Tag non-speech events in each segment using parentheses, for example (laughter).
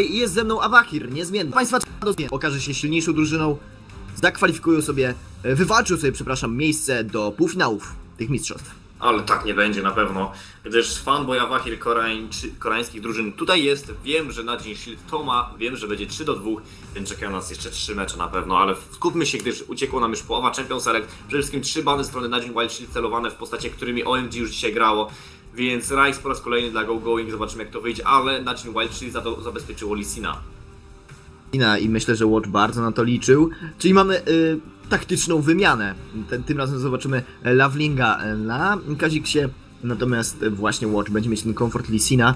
I jest ze mną Awakir, niezmienny. Państwa okaże się silniejszą drużyną, zakwalifikują sobie, e, wywalczył sobie, przepraszam, miejsce do półfinałów tych mistrzostw. Ale tak nie będzie na pewno, gdyż fanboy Awahir koreańczy, koreańskich drużyn tutaj jest. Wiem, że na dzień Shield to ma, wiem, że będzie 3 do 2, więc czekają nas jeszcze 3 mecze na pewno, ale skupmy się, gdyż uciekło nam już połowa Champions Select. Przede wszystkim 3 bany strony na dzień Wild Shield celowane w postacie, którymi OMG już dzisiaj grało. Więc Rise po raz kolejny dla Go Going, zobaczymy jak to wyjdzie, ale na dzień Wild Shield za to zabezpieczyło Lisina. I myślę, że Watch bardzo na to liczył. Czyli mamy y, taktyczną wymianę. Ten, tym razem zobaczymy Lavlinga na Kaziksie, natomiast właśnie Watch będzie mieć ten komfort Lisina.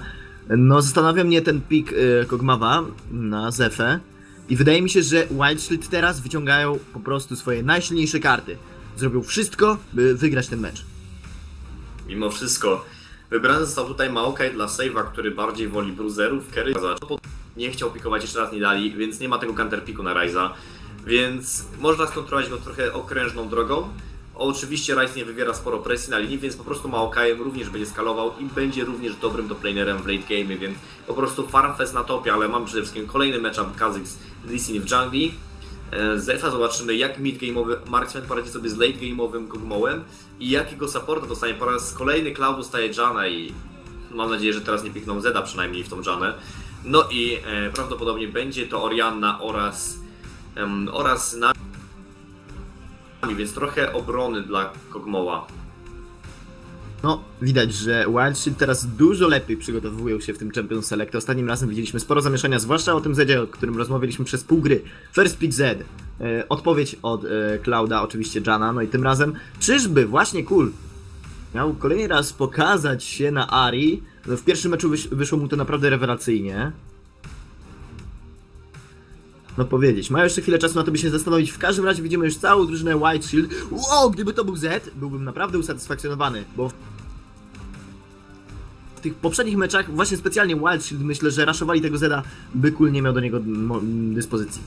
No zastanawia mnie ten pik y, Kogmawa na Zefę i wydaje mi się, że Wild Shield teraz wyciągają po prostu swoje najsilniejsze karty. Zrobią wszystko, by wygrać ten mecz. Mimo wszystko, wybrany został tutaj Maokai dla save'a, który bardziej woli bruiserów, Kerry nie chciał pikować, jeszcze raz nie dali, więc nie ma tego counterpiku na Ryza. Więc można skontrolować go trochę okrężną drogą. Oczywiście Rice nie wywiera sporo presji na linii, więc po prostu Maokajem również będzie skalował i będzie również dobrym doplanerem w late game, więc po prostu farmfest na topie, ale mam przede wszystkim kolejny matchup Kha'Zix Lee w jungli. E, Zefa zobaczymy jak mid-game'owy Marksman poradzi sobie z late-game'owym Kogmołem i jakiego supporta dostanie. Po raz kolejny Cloud dostaje Jana i mam nadzieję, że teraz nie pikną Zeda przynajmniej w tą Janę. No i e, prawdopodobnie będzie to Orianna oraz um, oraz nami, więc trochę obrony dla Kogmoła. No, widać, że Wild Shield teraz dużo lepiej przygotowują się w tym Champion Select. Ostatnim razem widzieliśmy sporo zamieszania, zwłaszcza o tym Zedzie, o którym rozmawialiśmy przez pół gry. First Pick Z. E, odpowiedź od e, Clouda, oczywiście Jana, no i tym razem czyżby właśnie Cool miał kolejny raz pokazać się na Ari. No, w pierwszym meczu wysz wyszło mu to naprawdę rewelacyjnie no powiedzieć. Mają jeszcze chwilę czasu na to, by się zastanowić. W każdym razie widzimy już całą drużynę White Shield. Wow, gdyby to był Z, byłbym naprawdę usatysfakcjonowany, bo w tych poprzednich meczach, właśnie specjalnie Wild Shield, myślę, że raszowali tego Zeda, by Kul nie miał do niego dyspozycji.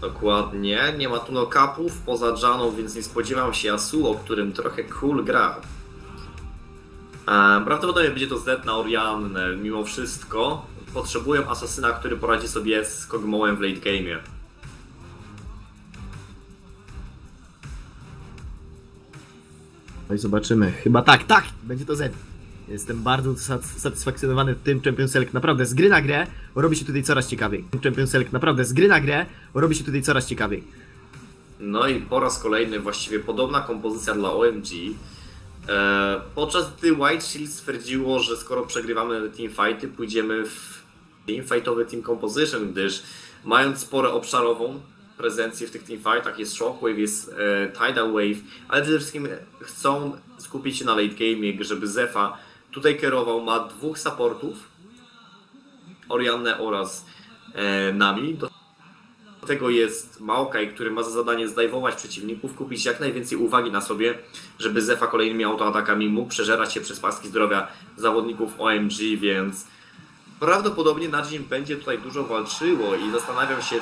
Dokładnie, nie ma tu no-capów poza Janą, więc nie spodziewam się Yasuo, którym trochę cool gra. Prawdopodobnie będzie to Z na Oriannę, mimo wszystko potrzebują asasyna, który poradzi sobie z Kogmołem w late game'ie. No i zobaczymy. Chyba tak, tak! Będzie to Z. Jestem bardzo satysfakcjonowany tym Champions Select. Naprawdę, z gry na grę robi się tutaj coraz ciekawiej. Champions Select, naprawdę, z gry na grę robi się tutaj coraz ciekawiej. No i po raz kolejny właściwie podobna kompozycja dla OMG. E, podczas gdy White Shield stwierdziło, że skoro przegrywamy teamfighty, pójdziemy w teamfightowy team composition, gdyż mając spore obszarową prezencję w tych teamfightach, jest Shockwave, jest e, Tidal Wave, ale przede wszystkim chcą skupić się na late game, żeby Zefa tutaj kierował, ma dwóch supportów, Oriannę oraz e, Nami. Do tego jest Maokai, który ma za zadanie zdajwować przeciwników, kupić jak najwięcej uwagi na sobie, żeby Zefa kolejnymi autoatakami mógł przeżerać się przez paski zdrowia zawodników OMG, więc prawdopodobnie na dzień będzie tutaj dużo walczyło i zastanawiam się,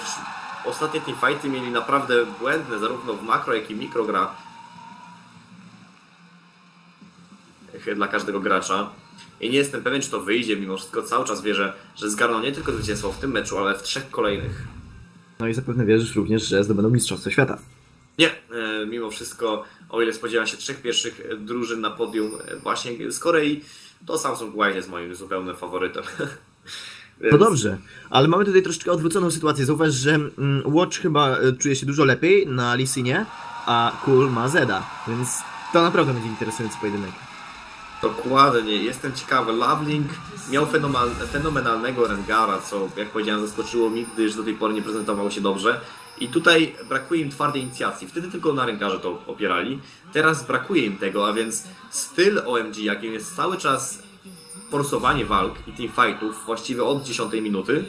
ostatnie teamfighty mieli naprawdę błędne, zarówno w makro, jak i mikro gra dla każdego gracza. I nie jestem pewien, czy to wyjdzie, mimo wszystko cały czas wierzę, że zgarną nie tylko zwycięstwo w tym meczu, ale w trzech kolejnych. No i zapewne wierzysz również, że zdobędą Mistrzostwo Świata. Nie, e, mimo wszystko, o ile spodziewam się trzech pierwszych drużyn na podium e, właśnie z Korei, to Samsung White jest moim zupełnym faworytem. (laughs) Więc... No dobrze, ale mamy tutaj troszeczkę odwróconą sytuację. Zauważ, że mm, Watch chyba e, czuje się dużo lepiej na Lisinie, a Cool ma Zeda, więc to naprawdę będzie interesujący pojedynek. Dokładnie, jestem ciekawy. Loveling miał fenomenalnego Rengara, co jak powiedziałem zaskoczyło mi, gdyż do tej pory nie prezentował się dobrze. I tutaj brakuje im twardej inicjacji. Wtedy tylko na rękarze to opierali. Teraz brakuje im tego, a więc styl OMG, jakim jest cały czas forsowanie walk i teamfightów właściwie od 10 minuty,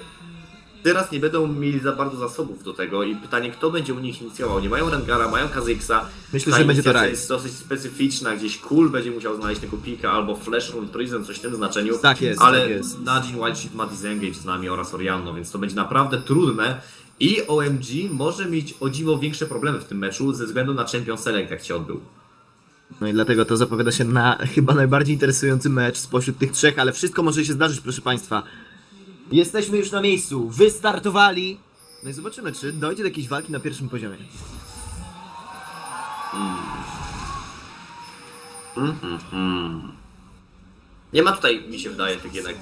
teraz nie będą mieli za bardzo zasobów do tego i pytanie, kto będzie u nich inicjował. Nie mają Rengara, mają Kazyxa. Myślę, Ta że będzie to Rice. jest dosyć specyficzna, gdzieś Cool będzie musiał znaleźć tego pika, albo Flash Rule Prison, coś w tym znaczeniu. Tak jest, Ale tak jest. Nadine Wild ma Disengage z nami oraz Orianno, więc to będzie naprawdę trudne. I OMG może mieć o dziwo większe problemy w tym meczu ze względu na Champion Select, jak się odbył. No i dlatego to zapowiada się na chyba najbardziej interesujący mecz spośród tych trzech, ale wszystko może się zdarzyć, proszę Państwa. Jesteśmy już na miejscu, wystartowali. No i zobaczymy, czy dojdzie do jakiejś walki na pierwszym poziomie. Nie ma tutaj, mi się wydaje, tych jednak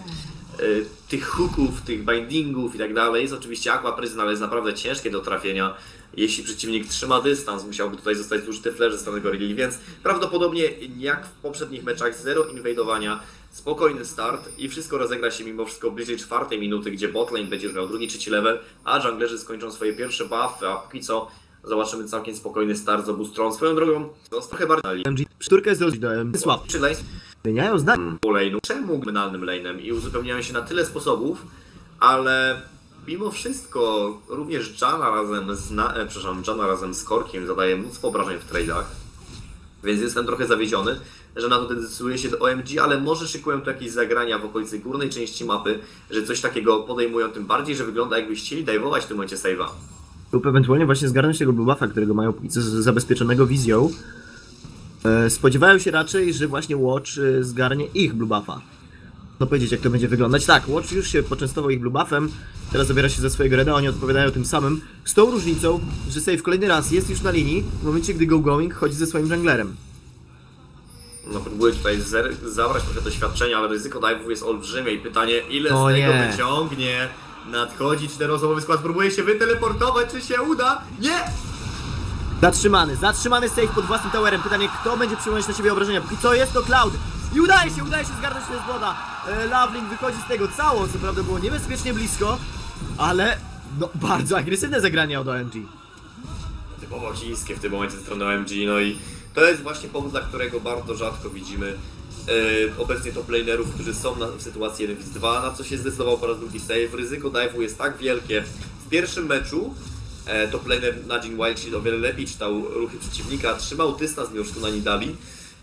y, tych hooków, tych bindingów i tak dalej. Jest oczywiście Aqua Prison, ale jest naprawdę ciężkie do trafienia. Jeśli przeciwnik trzyma dystans, musiałby tutaj zostać zużyty flash ze strony Gorilli, więc prawdopodobnie jak w poprzednich meczach zero inwadowania, spokojny start i wszystko rozegra się mimo wszystko bliżej czwartej minuty, gdzie botlane będzie miał drugi, trzeci level, a junglerzy skończą swoje pierwsze buffy, a póki co zobaczymy całkiem spokojny start z obu stron. Swoją drogą, został trochę bardziej MG, szturkę jest do słab. Zmieniają zdanie. po lane'u. Czemu menalnym lane'em i uzupełniają się na tyle sposobów, ale mimo wszystko również Jana razem z, na, e, przepraszam, Jana razem z Korkiem zadaje mnóstwo obrażeń w trade'ach, więc jestem trochę zawiedziony, że na to decyduje się OMG, ale może szykują tu jakieś zagrania w okolicy górnej części mapy, że coś takiego podejmują, tym bardziej, że wygląda jakby chcieli dive'ować w tym momencie save'a. lub ewentualnie właśnie zgarnąć tego buffa, którego mają zabezpieczonego wizją. E, Spodziewają się raczej, że właśnie Watch e, zgarnie ich blue buffa. No powiedzieć jak to będzie wyglądać. Tak, Watch już się poczęstował ich blue buffem, teraz zabiera się za swojego reda, oni odpowiadają tym samym. Z tą różnicą, że Save kolejny raz jest już na linii, w momencie gdy Go Going chodzi ze swoim junglerem. No próbuję tutaj zabrać trochę doświadczenia, ale ryzyko dive'ów jest olbrzymie i pytanie, ile O z tego nie. wyciągnie. Nadchodzi czteroosobowy skład, próbuje się wyteleportować, czy się uda? Nie! Zatrzymany, zatrzymany save pod własnym towerem. Pytanie, kto będzie przyjmować na siebie obrażenia? Póki co jest to Cloud. I udaje się, udaje się zgarnąć ten zbłoda. E, Loveling wychodzi z tego cało, co prawda było niebezpiecznie blisko, ale no, bardzo agresywne zagranie od OMG. typowo chińskie w tym momencie ze strony OMG, no i to jest właśnie powód, dla którego bardzo rzadko widzimy e, obecnie top lanerów, którzy są na, w sytuacji 1 vs 2, na co się zdecydował po raz drugi save. Ryzyko dive'u jest tak wielkie. W pierwszym meczu e, top laner Najin Wildshield o wiele lepiej czytał ruchy przeciwnika, trzymał dystans mimo wszystko na Nidali,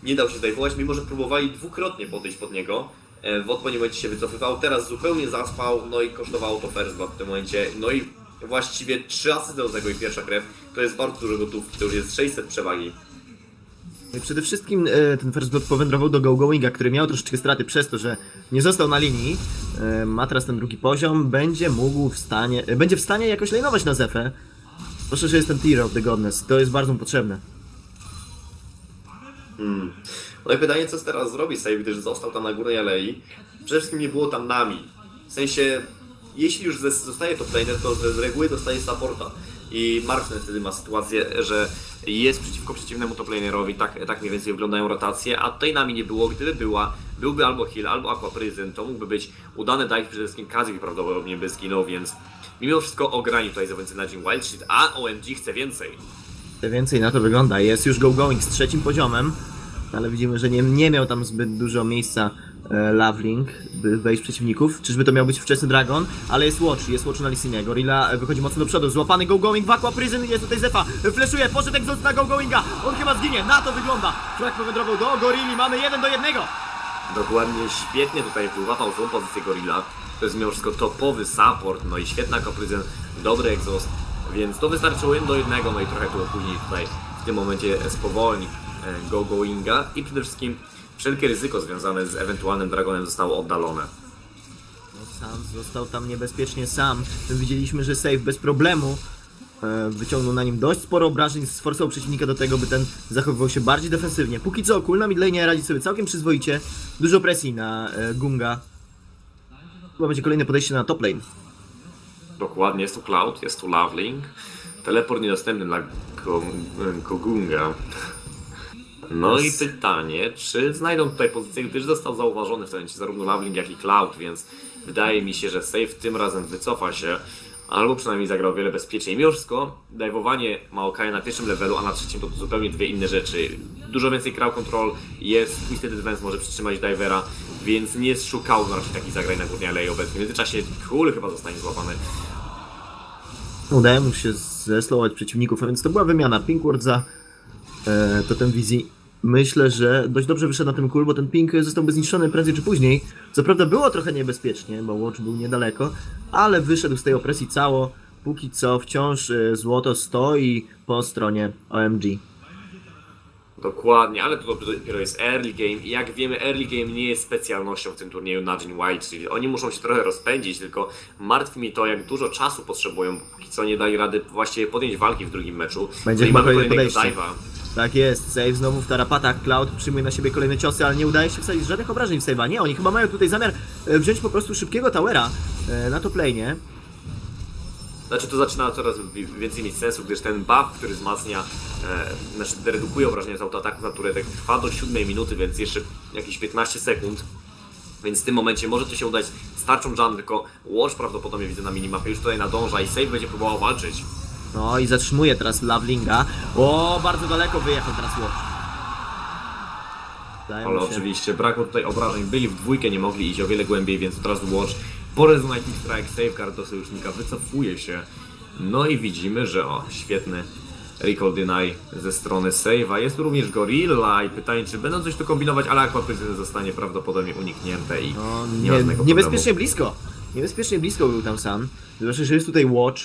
nie dał się dive'ować, mimo że próbowali dwukrotnie podejść pod niego. E, W odpowiednim momencie się wycofywał, teraz zupełnie zaspał, no i kosztowało to first w tym momencie. No i właściwie 3 asysty do tego i pierwsza krew, to jest bardzo dużo gotówki, to już jest 600 przewagi. No przede wszystkim e, ten first blood powędrował do Go Goinga, który miał troszeczkę straty przez to, że nie został na linii. E, ma teraz ten drugi poziom, będzie mógł w stanie, e, będzie w stanie jakoś lejnować na Zefę. Proszę, że jest ten Tear of the Godness, to jest bardzo mu potrzebne. No i pytanie, co teraz zrobi Save, gdyż został tam na górnej alei. Przede wszystkim nie było tam nami. W sensie, jeśli już zostaje top laner, to z reguły dostaje supporta. I Marfner wtedy ma sytuację, że jest przeciwko przeciwnemu top lanerowi, tak, tak mniej więcej wyglądają rotacje, a tutaj nami nie było. Gdyby była, byłby albo Heal, albo Aqua Prison, to mógłby być udany dive, przede wszystkim Kazik prawdopodobnie by zginął, więc mimo wszystko ograni tutaj zawodnicy na Jim Wildshield, a OMG chce więcej. Mniej więcej na to wygląda. Jest już Go Going z trzecim poziomem, ale widzimy, że nie, nie miał tam zbyt dużo miejsca Loveling, by wejść przeciwników. Czyżby to miał być wczesny Dragon? Ale jest Watch, jest Watch na Lissinie. Gorilla e, wychodzi mocno do przodu. Złapany Go Going Aqua Prison, jest tutaj Zefa. Fleszuje, poszedł egzost na Go Goinga. On chyba zginie, na to wygląda. Frak powędrował do Gorilli, mamy jeden do jednego. Dokładnie, świetnie tutaj wyłapał złą pozycję Gorilla. To jest mimo wszystko topowy support, no i świetna kopryzja, dobry exhaust, więc to wystarczyło im do jednego, no i trochę tu później tutaj w tym momencie spowolni e, go goinga i przede wszystkim wszelkie ryzyko związane z ewentualnym Dragonem zostało oddalone. No, sam został tam niebezpiecznie sam. Widzieliśmy, że save bez problemu e, wyciągnął na nim dość sporo obrażeń, sforsował przeciwnika do tego, by ten zachowywał się bardziej defensywnie. Póki co Cool na midlane radzi sobie całkiem przyzwoicie. Dużo presji na e, Gunga. Chyba będzie kolejne podejście na top lane. Dokładnie, jest tu Cloud, jest tu Loveling. Teleport niedostępny dla Ko- Kogunga. No i pytanie, czy znajdą tutaj pozycję, gdyż został zauważony w tym momencie zarówno Loveling, jak i Cloud, więc wydaje mi się, że Save tym razem wycofa się, albo przynajmniej zagrał o wiele bezpieczniej. Mimo wszystko, dajwowanie Maokai na pierwszym levelu, a na trzecim to zupełnie dwie inne rzeczy. Dużo więcej crowd control jest, Twisted Advance może przytrzymać divera, więc nie szukał raczej takich zagrań na górnej alei obecnie. W międzyczasie Kul chyba zostanie złapany. Udaje mu się zeslować przeciwników, a więc to była wymiana. Pinkward za e, totem wizji. Myślę, że dość dobrze wyszedł na tym kul, bo ten ping zostałby zniszczony prędzej czy później. Co prawda było trochę niebezpiecznie, bo Watch był niedaleko, ale wyszedł z tej opresji cało. Póki co wciąż e, złoto stoi po stronie OMG. Dokładnie, ale to dopiero jest early game i jak wiemy early game nie jest specjalnością w tym turnieju Nudging Wild, czyli oni muszą się trochę rozpędzić, tylko martwi mi to jak dużo czasu potrzebują, póki co nie dali rady właściwie podjąć walki w drugim meczu. Będzie mamy kolejne kolejnego podejście. dive'a. Tak jest, save znowu w tarapatach, Cloud przyjmuje na siebie kolejne ciosy, ale nie udaje się wsadzić żadnych obrażeń w save'a. Nie, oni chyba mają tutaj zamiar e, wziąć po prostu szybkiego towera e, na top lane'ie. Znaczy to zaczyna coraz wi- więcej mieć sensu, gdyż ten buff, który wzmacnia, e, znaczy redukuje obrażenia z autoataków na turetek trwa do 7 minuty, więc jeszcze jakieś 15 sekund. Więc w tym momencie może to się udać z tarczą Jan, tylko Watch prawdopodobnie widzę na minimapie już tutaj nadąża i Save będzie próbował walczyć. No i zatrzymuje teraz Lavlinga. O, bardzo daleko wyjechał teraz Watch. Ale oczywiście brakło tutaj obrażeń, byli w dwójkę, nie mogli iść o wiele głębiej, więc od razu Watch po Resonating Strike Safeguard do sojusznika wycofuje się. No i widzimy, że o, świetny Recall Deny ze strony Save'a. Jest tu również Gorilla i pytanie, czy będą coś tu kombinować, ale Aquapryzyn zostanie prawdopodobnie uniknięte i No, nie, ma nie, żadnego niebezpiecznie problemu. blisko. Niebezpiecznie blisko był tam sam. Zwłaszcza, że jest tutaj Watch.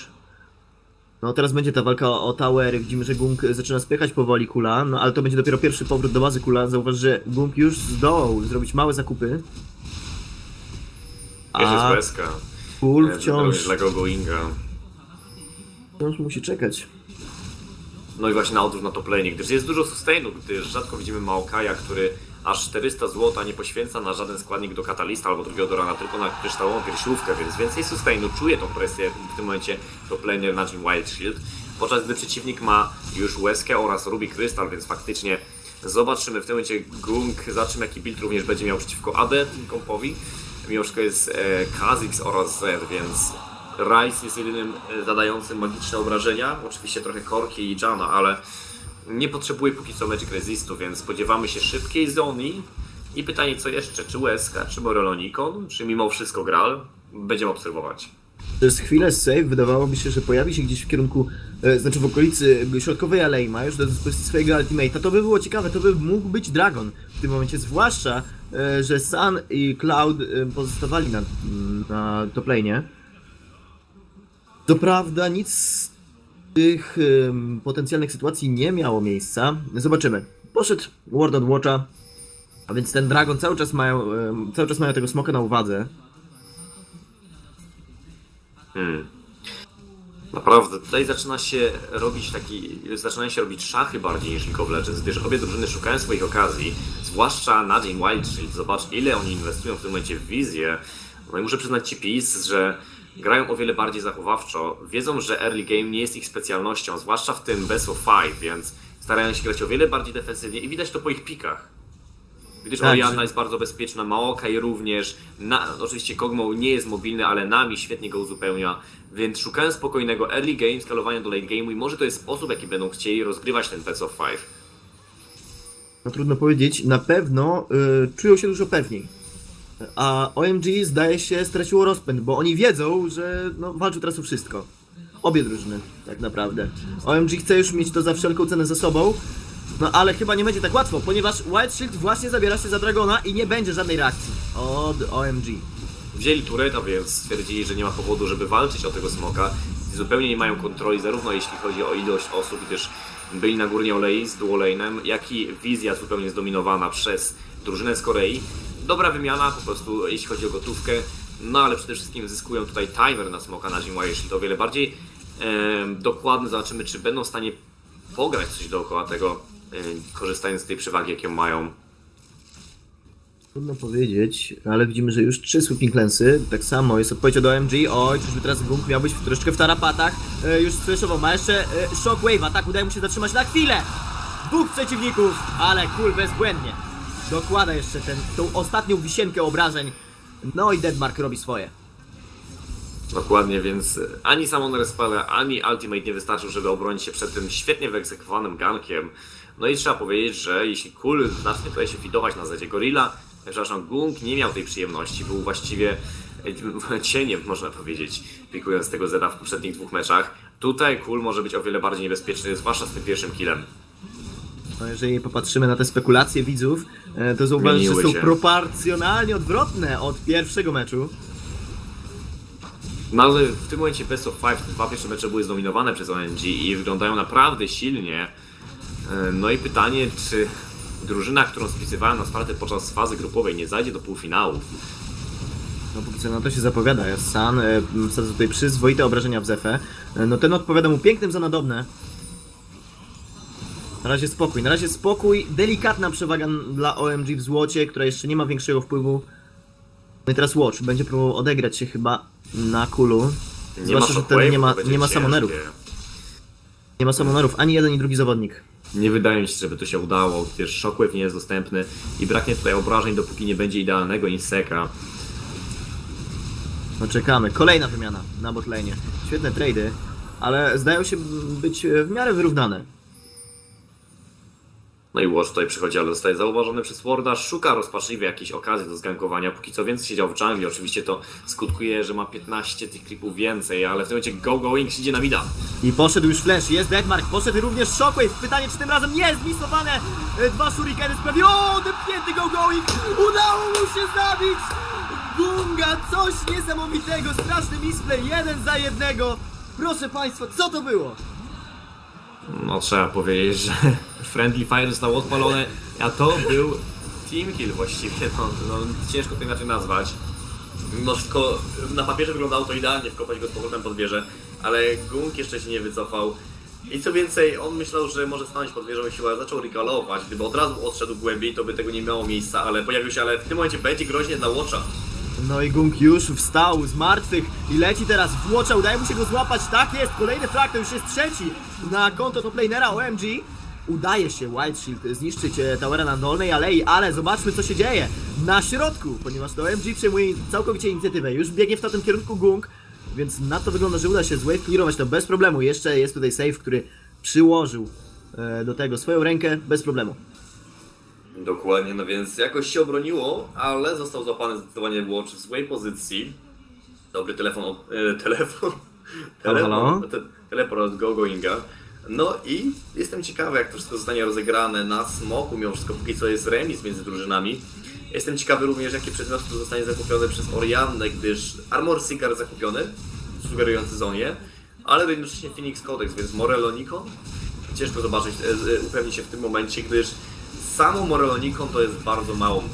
No teraz będzie ta walka o, o tower. Widzimy, że Gung zaczyna spychać powoli Kula, no ale to będzie dopiero pierwszy powrót do bazy Kula. Zauważ, że Gung już zdołał zrobić małe zakupy. A jest. Kul E, wciąż, Dla Gogoinga. wciąż musi czekać. No i właśnie na odwrót na top lane, gdyż jest dużo sustainu, gdyż rzadko widzimy Maokaja, który aż 400 zł nie poświęca na żaden składnik do katalista albo drugiego do rana, tylko na kryształową piersiówkę, więc więcej sustainu czuje tą presję w tym momencie top laner na Jim Wild Shield, podczas gdy przeciwnik ma już łezkę oraz Ruby Krystal, więc faktycznie zobaczymy w tym momencie Gung, zobaczymy jaki build również będzie miał przeciwko AD tym kompowi, mimo wszystko jest e, oraz Zed, więc Rice jest jedynym e, zadającym magiczne obrażenia, oczywiście trochę Korki i Jana, ale nie potrzebuje póki co Magic Resistu, więc spodziewamy się szybkiej zoni. I pytanie co jeszcze, czy Weska, czy Borolonikon, czy mimo wszystko Graal? Będziemy obserwować. Przez chwilę save wydawałoby się, że pojawi się gdzieś w kierunku, e, znaczy w okolicy środkowej alei, ma już do dyspozycji swojego ultimate'a. To by było ciekawe, to by mógł być Dragon w tym momencie, zwłaszcza, e, że Sun i Cloud e, pozostawali na, na top lane'ie. Co prawda nic tych potencjalnych sytuacji nie miało miejsca. Zobaczymy. Poszedł Ward od Watcha, a więc ten Dragon cały czas mają, cały czas mają tego smoka na uwadze. Hmm. Naprawdę, tutaj zaczyna się robić taki, zaczynają się robić szachy bardziej niż League of Legends, gdyż obie drużyny szukają swoich okazji, zwłaszcza Nadine Wild Shield, zobacz ile oni inwestują w tym momencie w wizję. No i muszę przyznać Ci PiS, że grają o wiele bardziej zachowawczo, wiedzą, że early game nie jest ich specjalnością, zwłaszcza w tym Best of Five, więc starają się grać o wiele bardziej defensywnie i widać to po ich pikach. Gdyż Tak, Orianna że- jest bardzo bezpieczna, Maokai również. Na, oczywiście Kog'Maw nie jest mobilny, ale Nami świetnie go uzupełnia. Więc szukają spokojnego early game, skalowania do late game'u i może to jest sposób, jaki będą chcieli rozgrywać ten Best of Five. No trudno powiedzieć, na pewno y, czują się dużo pewniej. A OMG zdaje się straciło rozpęd, bo oni wiedzą, że no, walczy teraz o wszystko. Obie drużyny, tak naprawdę. OMG chce już mieć to za wszelką cenę za sobą, no ale chyba nie będzie tak łatwo, ponieważ Wild Shield właśnie zabiera się za Dragona i nie będzie żadnej reakcji od OMG. Wzięli tureta, więc stwierdzili, że nie ma powodu, żeby walczyć o tego smoka. Zupełnie nie mają kontroli, zarówno jeśli chodzi o ilość osób, gdyż byli na górnej olei z duolane'em, jak i wizja zupełnie zdominowana przez drużynę z Korei. Dobra wymiana po prostu, jeśli chodzi o gotówkę, no ale przede wszystkim zyskują tutaj timer na smoka na Jimwa, jeśli to o wiele bardziej em, dokładny. Zobaczymy, czy będą w stanie pograć coś dookoła tego, em, korzystając z tej przewagi, jaką mają. Trudno powiedzieć, ale widzimy, że już trzy sweeping lensy. Tak samo jest odpowiedź od OMG. Oj, czyżby teraz Gunk miał być troszeczkę w tarapatach. E, już sfreshował, ma jeszcze e, Shockwave, tak udaje mu się zatrzymać na chwilę. Dwóch przeciwników, ale kul bezbłędnie. Dokłada jeszcze ten, tą ostatnią wisienkę obrażeń. No i Deadmark robi swoje. Dokładnie, więc ani Samon Respele, ani Ultimate nie wystarczył, żeby obronić się przed tym świetnie wyegzekwowanym gankiem. No i trzeba powiedzieć, że jeśli Kul zacznie tutaj się fidować na zadzie Gorilla, przepraszam, Gung nie miał tej przyjemności, był właściwie e, (laughs) cieniem, można powiedzieć, pikując tego Zeda w poprzednich dwóch meczach. Tutaj Kul może być o wiele bardziej niebezpieczny, zwłaszcza z tym pierwszym killem. No jeżeli popatrzymy na te spekulacje widzów, e, to zauważysz, że są się. proporcjonalnie odwrotne od pierwszego meczu. No ale w tym momencie Best of Five, te dwa pierwsze mecze były zdominowane przez ONG i wyglądają naprawdę silnie. E, No i pytanie, czy drużyna, którą spisywałem na Spartę podczas fazy grupowej nie zajdzie do półfinałów? No póki co na to się zapowiada. Jest San, e, wsadza tutaj przyzwoite obrażenia w Zefę. No ten odpowiada mu pięknym za nadobne. Na razie spokój, na razie spokój. Delikatna przewaga dla OMG w złocie, która jeszcze nie ma większego wpływu. No i teraz Watch będzie próbował odegrać się chyba na kulu. Zwłaszcza, że ten nie ma, nie ma samonerów. Nie ma samonerów, ani jeden, ani drugi zawodnik. Nie wydaje mi się, żeby to się udało, gdyż Shockwave nie jest dostępny i braknie tutaj obrażeń, dopóki nie będzie idealnego Inseka. No czekamy. Kolejna wymiana na botlane. Świetne trady, ale zdają się być w miarę wyrównane. No i Watch tutaj przychodzi, ale zostaje zauważony przez Warda, szuka rozpaczliwie jakiejś okazji do zgankowania, póki co więcej siedział w jungle, oczywiście to skutkuje, że ma 15 tych klipów więcej, ale w tym momencie Go Going idzie na mida. I poszedł już Flash, jest Deadmark, poszedł również Shockwave. Pytanie, czy tym razem nie zmisowane. E, Dwa shurikeny sprawił. O, depnięty go going. Udało mu się zabić. Gunga, coś niesamowitego. Straszny misplay, jeden za jednego. Proszę Państwa, co to było? No trzeba powiedzieć, że (laughs) Friendly Fire został odpalone, a to był team kill właściwie, no, no ciężko to inaczej nazwać. Mimo wszystko na papierze wyglądało to idealnie, wkopać go z powrotem pod wieżę, ale Gung jeszcze się nie wycofał. I co więcej, on myślał, że może stanąć pod wieżą siła, zaczął recallować. Gdyby od razu odszedł głębiej, to by tego nie miało miejsca, ale pojawił się, ale w tym momencie będzie groźnie dla Watcha. No i Gung już wstał z martwych i leci teraz w udaje mu się go złapać, tak jest, kolejny frag, to już jest trzeci na konto toplanera OMG. Udaje się White Shield zniszczyć e, towera na dolnej alei, ale zobaczmy co się dzieje na środku, ponieważ to OMG przejmuje całkowicie inicjatywę, już biegnie w tym kierunku Gung, więc na to wygląda, że uda się z Wave clearować to bez problemu, jeszcze jest tutaj save, który przyłożył e, do tego swoją rękę bez problemu. Dokładnie, no więc jakoś się obroniło, ale został złapany zdecydowanie Watch w złej pozycji. Dobry telefon, e, (laughs) telefon, telefon, te, teleport od GoGoinga. No i jestem ciekawy, jak to wszystko zostanie rozegrane na smoku, mimo wszystko póki co jest remis między drużynami. Jestem ciekawy również, jakie przedmioty zostanie zakupione przez Oriannę, gdyż Armor Cigar zakupiony, sugerujący zonie, ale jednocześnie Phoenix Codex, więc Morello Nikon ciężko zobaczyć, e, e, upewnić się w tym momencie, gdyż samą Morelonicą to jest bardzo mało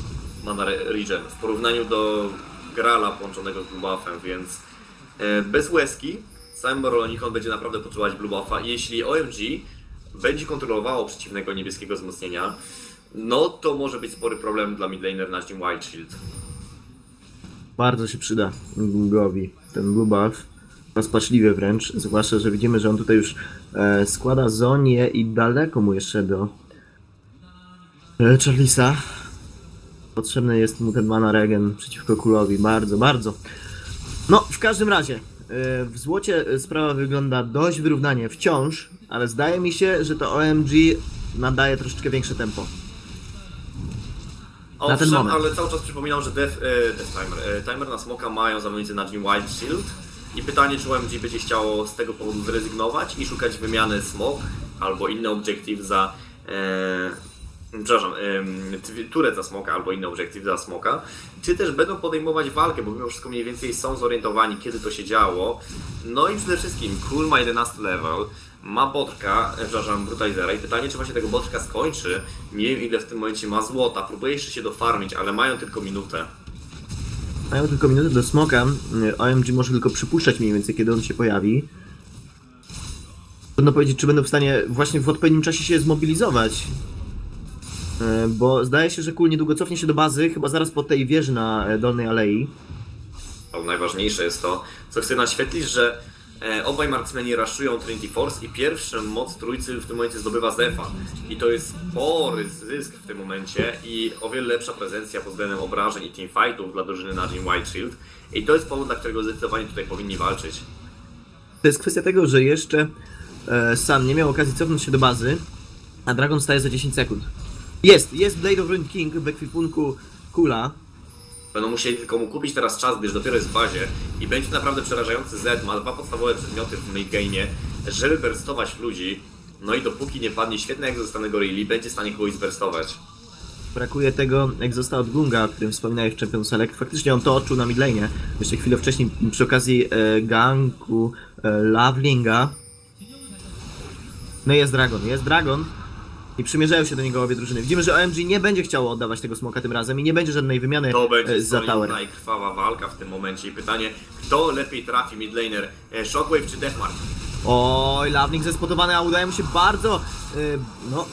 mana re- regen w porównaniu do Grala połączonego z Blue Buffem, więc e, bez łezki sam Morelonicon będzie naprawdę potrzebować Blue Buffa i jeśli OMG będzie kontrolowało przeciwnego niebieskiego wzmocnienia, no to może być spory problem dla midlaner na Team Wild Shield. Bardzo się przyda Gungowi ten blue buff. Rozpaczliwie wręcz, zwłaszcza, że widzimy, że on tutaj już e, składa Zonię i daleko mu jeszcze do Charlisa. Potrzebny jest mu ten mana regen przeciwko Kulowi, bardzo, bardzo. No, w każdym razie, e, w złocie sprawa wygląda dość wyrównanie wciąż, ale zdaje mi się, że to OMG nadaje troszeczkę większe tempo. Na ten Owszem, moment. ale cały czas przypominam, że Death, e, Death Timer, e, Timer na Smoka mają zamówienie na Team Wild Shield i pytanie, czy OMG będzie chciało z tego powodu zrezygnować i szukać wymiany Smok albo inny obiektyw za e, przepraszam, em, t- turet za Smoka albo inny obiektyw za Smoka, czy też będą podejmować walkę, bo mimo wszystko mniej więcej są zorientowani, kiedy to się działo. No i przede wszystkim Król ma 11 level, ma botrka, e, przepraszam, brutalizera i pytanie, czy właśnie tego botrka skończy. Nie wiem ile w tym momencie ma złota, próbuje jeszcze się dofarmić, ale mają tylko minutę. Mają tylko minutę do smoka. OMG może tylko przypuszczać mniej więcej, kiedy on się pojawi. Trudno powiedzieć, czy będą w stanie właśnie w odpowiednim czasie się zmobilizować. E, Bo zdaje się, że kul niedługo cofnie się do bazy, chyba zaraz po tej wieży na e, dolnej alei. Ale najważniejsze jest to, co chcę naświetlić, że e, obaj marksmeni raszują Trinity Force i pierwszy moc trójcy w tym momencie zdobywa Zefa. I to jest spory zysk w tym momencie i o wiele lepsza prezencja pod względem obrażeń i teamfightów dla drużyny na Team White Shield. I to jest powód, dla którego zdecydowanie tutaj powinni walczyć. To jest kwestia tego, że jeszcze e, Sam nie miał okazji cofnąć się do bazy, a Dragon staje za 10 sekund. Jest, jest Blade of Ruined King w ekwipunku Kula. Będą musieli tylko mu kupić teraz czas, gdyż dopiero jest w bazie i będzie naprawdę przerażający Z, ma dwa podstawowe przedmioty w mid game'ie, żeby burstować w ludzi. No i dopóki nie padnie świetny egzo stanego Riley, będzie w stanie kogoś zburstować. Brakuje tego egzosta od Gunga, o którym wspominałeś w Champion Select. Faktycznie on to odczuł na midlane. Jeszcze chwilę wcześniej przy okazji e, ganku e, Lovelinga. No i jest Dragon, jest Dragon. I przymierzają się do niego obie drużyny. Widzimy, że OMG nie będzie chciało oddawać tego smoka tym razem i nie będzie żadnej wymiany To będzie e, za tower. solidna i krwawa walka w tym momencie. I pytanie, kto lepiej trafi midlaner? E, Shockwave czy Deathmark? Oj, Lawnik zespotowany, a udaje mu się bardzo, y, no,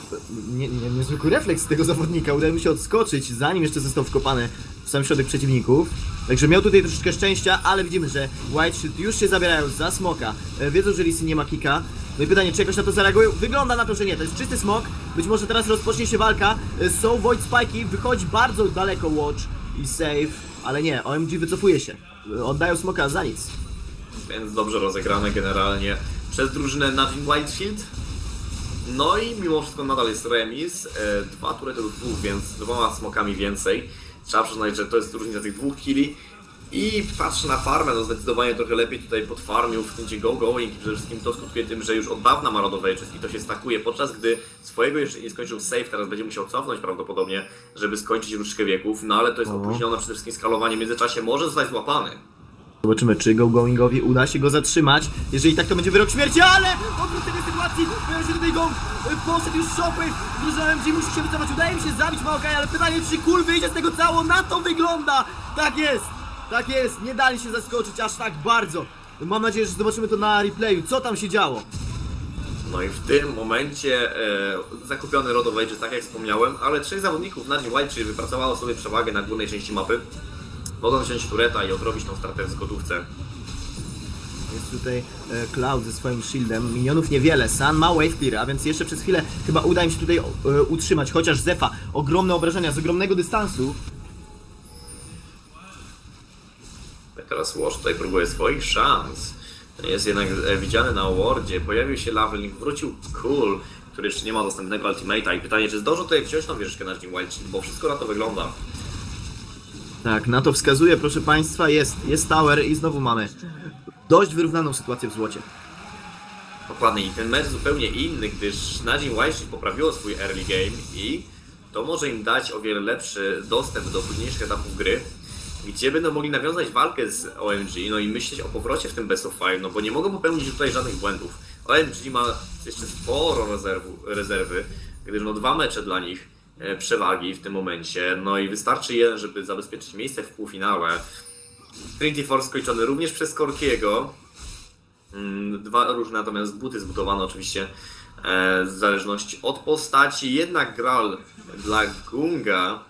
nie, nie, niezwykły refleks tego zawodnika, udaje mu się odskoczyć, zanim jeszcze został wkopany w sam środek przeciwników. Także miał tutaj troszeczkę szczęścia, ale widzimy, że White Shield już się zabierają za smoka. E, Wiedzą, że Lisy nie ma kika. No i pytanie, czy jakoś na to zareagują? Wygląda na to, że nie. To jest czysty smok. Być może teraz rozpocznie się walka. E, Są Void Spike'i, wychodzi bardzo daleko Watch i save, ale nie, OMG wycofuje się. E, Oddają smoka za nic. Więc dobrze rozegrane generalnie przez drużynę Nadine White Shield. No i mimo wszystko nadal jest remis. E, Dwa turety do dwóch, więc dwoma smokami więcej. Trzeba przyznać, że to jest różnica tych dwóch killi. I patrzę na farmę, no zdecydowanie trochę lepiej tutaj podfarmił w tym go going i przede wszystkim to skutkuje tym, że już od dawna ma Rodowages i to się stakuje, podczas gdy swojego jeszcze nie skończył save, teraz będzie musiał cofnąć prawdopodobnie, żeby skończyć różdżkę wieków, no ale to jest O. opóźnione przede wszystkim skalowanie w międzyczasie, może zostać złapany. Zobaczymy, czy Go Goingowi uda się go zatrzymać. Jeżeli tak, to będzie wyrok śmierci, ale odwrócenie sytuacji. Pojawia się tutaj Gong. Poszedł już Shockwave. Drużyna MG musi się wycofać. Udaje mi się zabić Maokai, ale pytanie, czy kul wyjdzie z tego cało? Na to wygląda. Tak jest. Tak jest. Nie dali się zaskoczyć aż tak bardzo. Mam nadzieję, że zobaczymy to na replayu. Co tam się działo? No i w tym momencie e, zakupiony Rod of Ages, tak jak wspomniałem, ale trzech zawodników na czyli wypracowało sobie przewagę na górnej części mapy. Mogą wziąć tureta i odrobić tą stratę w zgotówce. Jest tutaj e, Cloud ze swoim shieldem. Minionów niewiele. Sun ma wave clear, a więc jeszcze przez chwilę chyba uda im się tutaj e, utrzymać. Chociaż Zefa, ogromne obrażenia z ogromnego dystansu. Teraz Wash tutaj próbuje swoich szans. Jest jednak e, widziany na awardzie. Pojawił się Laveling, wrócił Cool, który jeszcze nie ma dostępnego ultimate'a. I pytanie, czy zdążył tutaj wziąć tą wieżyczkę na Wild, bo wszystko na to wygląda. Tak, na to wskazuje, proszę Państwa, jest, jest tower i znowu mamy dość wyrównaną sytuację w złocie. Dokładnie i ten mecz zupełnie inny, gdyż Najim White poprawiło swój early game i to może im dać o wiele lepszy dostęp do późniejszych etapów gry, gdzie będą mogli nawiązać walkę z OMG, no i myśleć o powrocie w tym Best of Five, no bo nie mogą popełnić tutaj żadnych błędów. OMG ma jeszcze sporo rezerwu, rezerwy, gdyż no dwa mecze dla nich przewagi w tym momencie, no i wystarczy jeden, żeby zabezpieczyć miejsce w półfinale. Trinity Force skończony również przez Korkiego, Mm, Dwa różne natomiast buty zbudowane oczywiście e, w zależności od postaci. Jednak Graal dla Gunga,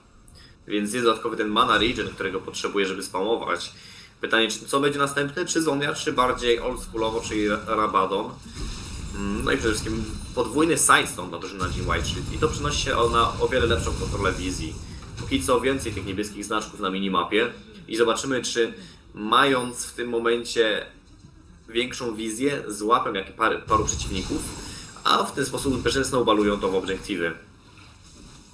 więc jest dodatkowy ten mana regen, którego potrzebuje, żeby spamować. Pytanie, co będzie następne? Czy Zonia, czy bardziej oldschoolowo, czyli Ra- Rabadon? Mm, No i przede wszystkim podwójny sidestone na drużynę Jim White Shield i to przynosi się na o wiele lepszą kontrolę wizji. Póki co więcej tych niebieskich znaczków na minimapie i zobaczymy, czy mając w tym momencie większą wizję, złapią jak pary, paru przeciwników, a w ten sposób snowballują to w obiektywy.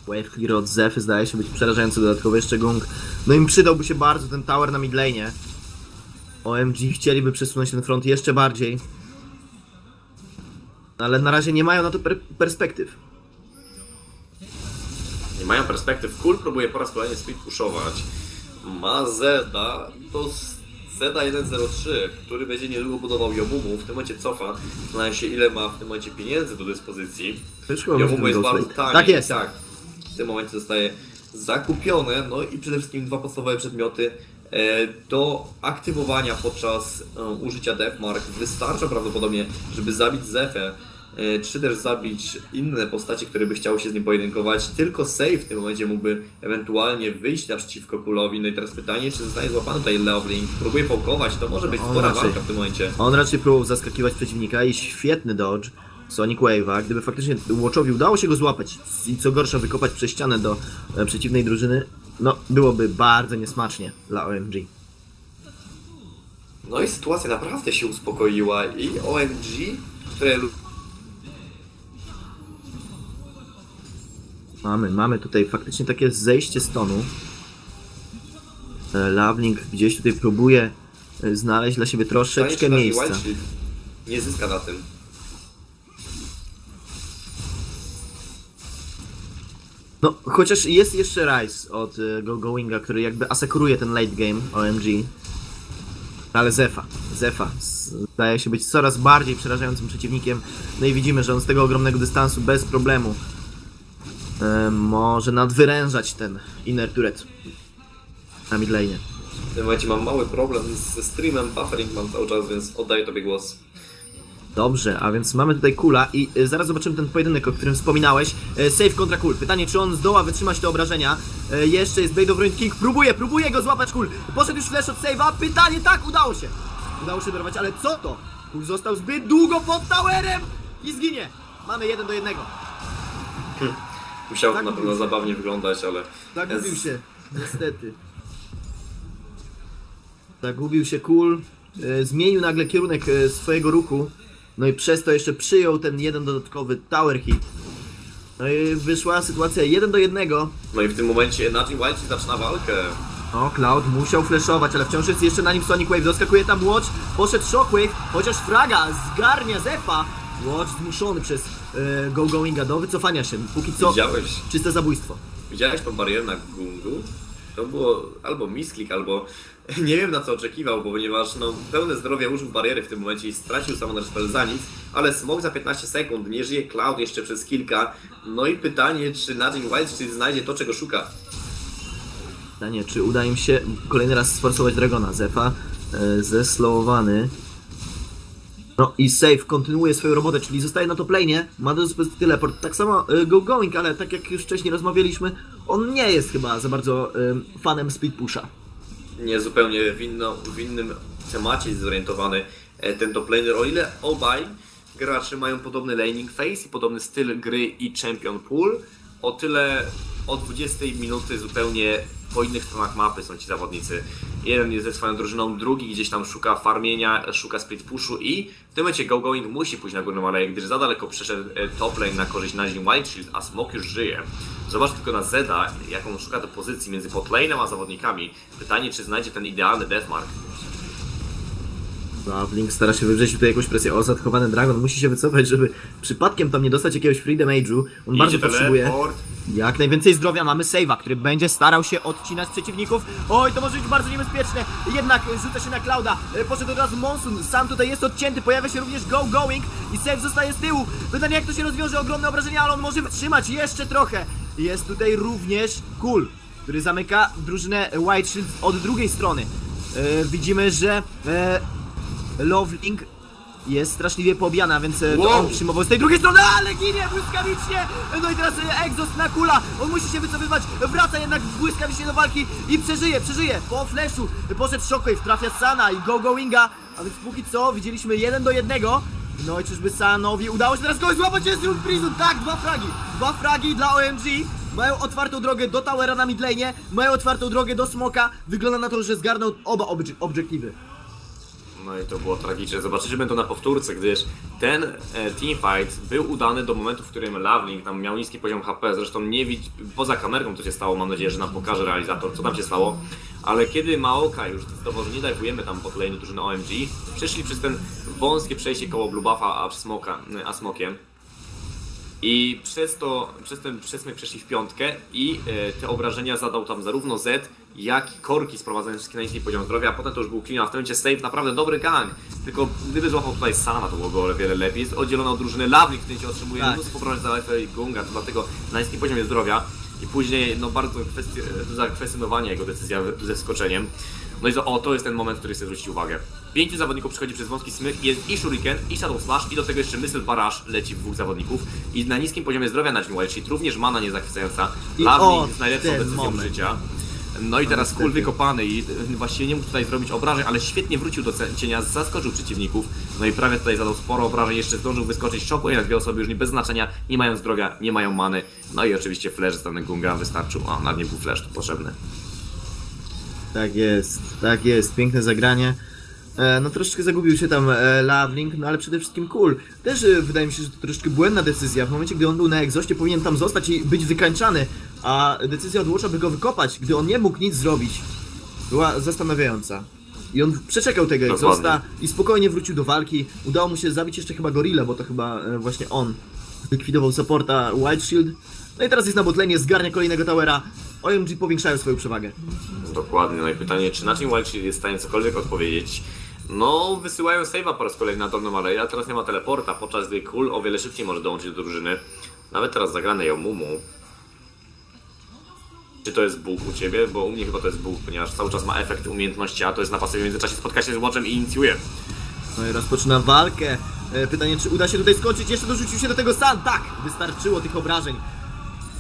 Wave clear od Zefy zdaje się być przerażająco dodatkowo jeszcze Gong. No im przydałby się bardzo ten tower na midlane. OMG chcieliby przesunąć ten front jeszcze bardziej. Ale na razie nie mają na to per perspektyw. Nie mają perspektyw. Kul próbuje po raz kolejny speed pushować. Ma Zeda, to z- Zeda 103, który będzie niedługo budował Jomumu. W tym momencie cofa. Zastanawiam się ile ma w tym momencie pieniędzy do dyspozycji. Jomumu jest bardzo tani. Tak jest. Tak. W tym momencie zostaje zakupione. No i przede wszystkim dwa podstawowe przedmioty e, do aktywowania podczas e, użycia Deathmark. Wystarcza prawdopodobnie, żeby zabić Zefę, czy też zabić inne postacie, które by chciały się z nim pojedynkować. Tylko save w tym momencie mógłby ewentualnie wyjść naprzeciwko Kulowi. No i teraz pytanie, czy zostanie złapany tutaj Leveling. Próbuje połkować, to może być On spora raczej. walka w tym momencie. On raczej próbował zaskakiwać przeciwnika i świetny dodge Sonic Wave'a. Gdyby faktycznie Watchowi udało się go złapać i co gorsza wykopać przez ścianę do e, przeciwnej drużyny, no byłoby bardzo niesmacznie dla OMG. No i sytuacja naprawdę się uspokoiła i OMG, które Mamy, mamy tutaj faktycznie takie zejście z tonu. E, Lavling gdzieś tutaj próbuje e, znaleźć dla siebie troszeczkę miejsca. Nie zyska na tym. No, chociaż jest jeszcze Rise od e, Go Goinga, który jakby asekuruje ten late game OMG. Ale Zefa, Zefa zdaje się być coraz bardziej przerażającym przeciwnikiem. No i widzimy, że on z tego ogromnego dystansu bez problemu e, może nadwyrężać ten inner turret na mid lane. W tym momencie mam mały problem ze streamem, buffering mam cały czas, więc oddaję Tobie głos. Dobrze, a więc mamy tutaj kula i e, zaraz zobaczymy ten pojedynek, o którym wspominałeś. E, save kontra kul. Pytanie, czy on zdoła wytrzymać te obrażenia. Jeszcze jest Blade of Ruined King. Próbuje, próbuje go złapać kul. Poszedł już flash od save'a. Pytanie, tak, udało się. Udało się dorwać, ale co to? Kul został zbyt długo pod towerem i zginie. Mamy jeden do jednego. Musiał to Tak na pewno zabawnie wyglądać, ale... Zagubił jest- się, niestety. Zagubił się kul. E, zmienił nagle kierunek e, swojego ruchu. No i przez to jeszcze przyjął ten jeden dodatkowy tower hit. No i wyszła sytuacja 1 do 1. No i w tym momencie Najee White zaczyna walkę. O, Cloud musiał flashować, ale wciąż jest jeszcze na nim Sonic Wave. Doskakuje tam Watch, poszedł Shockwave, chociaż Fraga zgarnia Zefa. Watch zmuszony przez e, Go Goinga do wycofania się. Póki co Widziałeś? czyste zabójstwo. Widziałeś tą barierę na Gungu? To było albo misklik, albo (laughs) nie wiem na co oczekiwał, bo ponieważ no, pełne zdrowie użył bariery w tym momencie i stracił Summoner Spell za nic, ale smok za 15 sekund, nie żyje Cloud jeszcze przez kilka. No i pytanie, czy Najee White czy znajdzie to, czego szuka. Pytanie, czy uda im się kolejny raz sforsować Dragona. Zefa e, zeslowowany. No i Save kontynuuje swoją robotę, czyli zostaje na top lane, ma do dyspozycji teleport. Tak samo e, Go Going, ale tak jak już wcześniej rozmawialiśmy, on nie jest chyba za bardzo fanem speed pusha. Nie zupełnie w, inno, w innym temacie jest zorientowany e, ten top laner, o ile obaj gracze mają podobny laning phase i podobny styl gry i champion pool, o tyle o 20 minuty zupełnie po innych stronach mapy są ci zawodnicy. Jeden jest ze swoją drużyną, drugi gdzieś tam szuka farmienia, szuka split pushu i w tym momencie Go Going musi pójść na górną aleję, gdyż za daleko przeszedł e, top lane na korzyść Najee Wild Shield, a Smoke już żyje. Zobacz tylko na Zeda, jaką szuka do pozycji między bot lane'em a zawodnikami. Pytanie, czy znajdzie ten idealny deathmark. Link stara się wywrzeć tutaj jakąś presję. O, zatkowany Dragon musi się wycofać, żeby przypadkiem tam nie dostać jakiegoś free damage'u. On bardzo Idzie potrzebuje. teleport. Jak najwięcej zdrowia mamy save'a, który będzie starał się odcinać przeciwników. Oj, to może być bardzo niebezpieczne. Jednak rzuca się na Clouda. E, Poszedł od razu Monsoon. Sam tutaj jest odcięty. Pojawia się również Go Going i save zostaje z tyłu. Pytanie jak to się rozwiąże. Ogromne obrażenia, ale on może wytrzymać jeszcze trochę. Jest tutaj również Cool, który zamyka drużynę White Shield od drugiej strony. E, widzimy, że e, Loveling jest straszliwie pobijana, więc e, Wow. on przyjmował z tej drugiej strony, ale ginie błyskawicznie! No i teraz e, Exhaust na kula, on musi się wycofywać, wraca jednak błyskawicznie do walki i przeżyje, przeżyje, po flashu poszedł Shockwave, trafia Sana i Go Goinga, a więc póki co widzieliśmy jeden do jednego. No i czyżby Sanowi udało się teraz kogoś złapać, jest Root Prison, tak, dwa fragi, dwa fragi dla OMG. Mają otwartą drogę do Towera na midlane, mają otwartą drogę do Smoka. Wygląda na to, że zgarnął oba obie- obiektywy. No i to było tragiczne. Zobaczymy to na powtórce, gdyż ten e, teamfight był udany do momentu, w którym Loveling tam miał niski poziom HP. Zresztą nie widz poza kamerką to się stało. Mam nadzieję, że nam pokaże realizator, co tam się stało. Ale kiedy Maoka już zdecydował, że nie dajwujemy tam pod lane drużyny OMG, przeszli przez ten wąskie przejście koło Blue Buffa, a, smoka, a smokiem. I przez to, przez ten przesmyk przeszli w piątkę i e, te obrażenia zadał tam zarówno Z, jak i Korki sprowadzając wszystkie na niski poziom zdrowia, a potem to już był clean, a w tym momencie save naprawdę dobry gang. Tylko gdyby złapał tutaj Sana, to byłoby o wiele lepiej. Jest oddzielona od drużyny w tym momencie otrzymuje Tak. mnóstwo obrażeń za i Gunga, to dlatego na niskim poziomie zdrowia. I później no bardzo kwestie, zakwestionowanie jego decyzja ze skoczeniem. No i to, o, to jest ten moment, który chcę zwrócić uwagę. Pięciu zawodników przychodzi przez wąski smyk, jest i Shuriken, i Shadow Slash, i do tego jeszcze Missile Barrage leci w dwóch zawodników. I na niskim poziomie zdrowia na Wild Sheet również mana niezachwycająca. I Lavnik o, z najlepszą decyzją moment. życia. No i teraz kul wykopany i y, właściwie nie mógł tutaj zrobić obrażeń, ale świetnie wrócił do cienia, zaskoczył przeciwników. No i prawie tutaj zadał sporo obrażeń, jeszcze zdążył wyskoczyć szoku, jednak dwie osoby już nie bez znaczenia, nie mają zdrowia, nie mają many. No i oczywiście flash z danego Gunga wystarczył, a na nie był flash tu potrzebny. Tak jest, tak jest, piękne zagranie. E, no troszeczkę zagubił się tam e, Loveling, no ale przede wszystkim Cool. Też e, wydaje mi się, że to troszeczkę błędna decyzja. W momencie, gdy on był na egzoście, powinien tam zostać i być wykańczany, a decyzja od Watcha, by go wykopać, gdy on nie mógł nic zrobić, była zastanawiająca. I on przeczekał tego egzosta i spokojnie wrócił do walki. Udało mu się zabić jeszcze chyba Gorilla, bo to chyba właśnie on likwidował supporta Wild Shield. No i teraz jest na botlenie, zgarnia kolejnego towera. OMG powiększają swoją przewagę. Dokładnie, no i pytanie, czy Najee Wild jest w stanie cokolwiek odpowiedzieć? No, wysyłają save'a po raz kolejny na dolną aleję, a teraz nie ma teleporta, podczas gdy Kul o wiele szybciej może dołączyć do drużyny. Nawet teraz zagrane ją Mumu. Czy to jest Bóg u ciebie? Bo u mnie chyba to jest Bóg, ponieważ cały czas ma efekt umiejętności, a to jest na pasywie w międzyczasie spotka się z Watchem i inicjuje. No i rozpoczyna walkę. E, Pytanie, czy uda się tutaj skończyć? Jeszcze dorzucił się do tego San. Tak, wystarczyło tych obrażeń.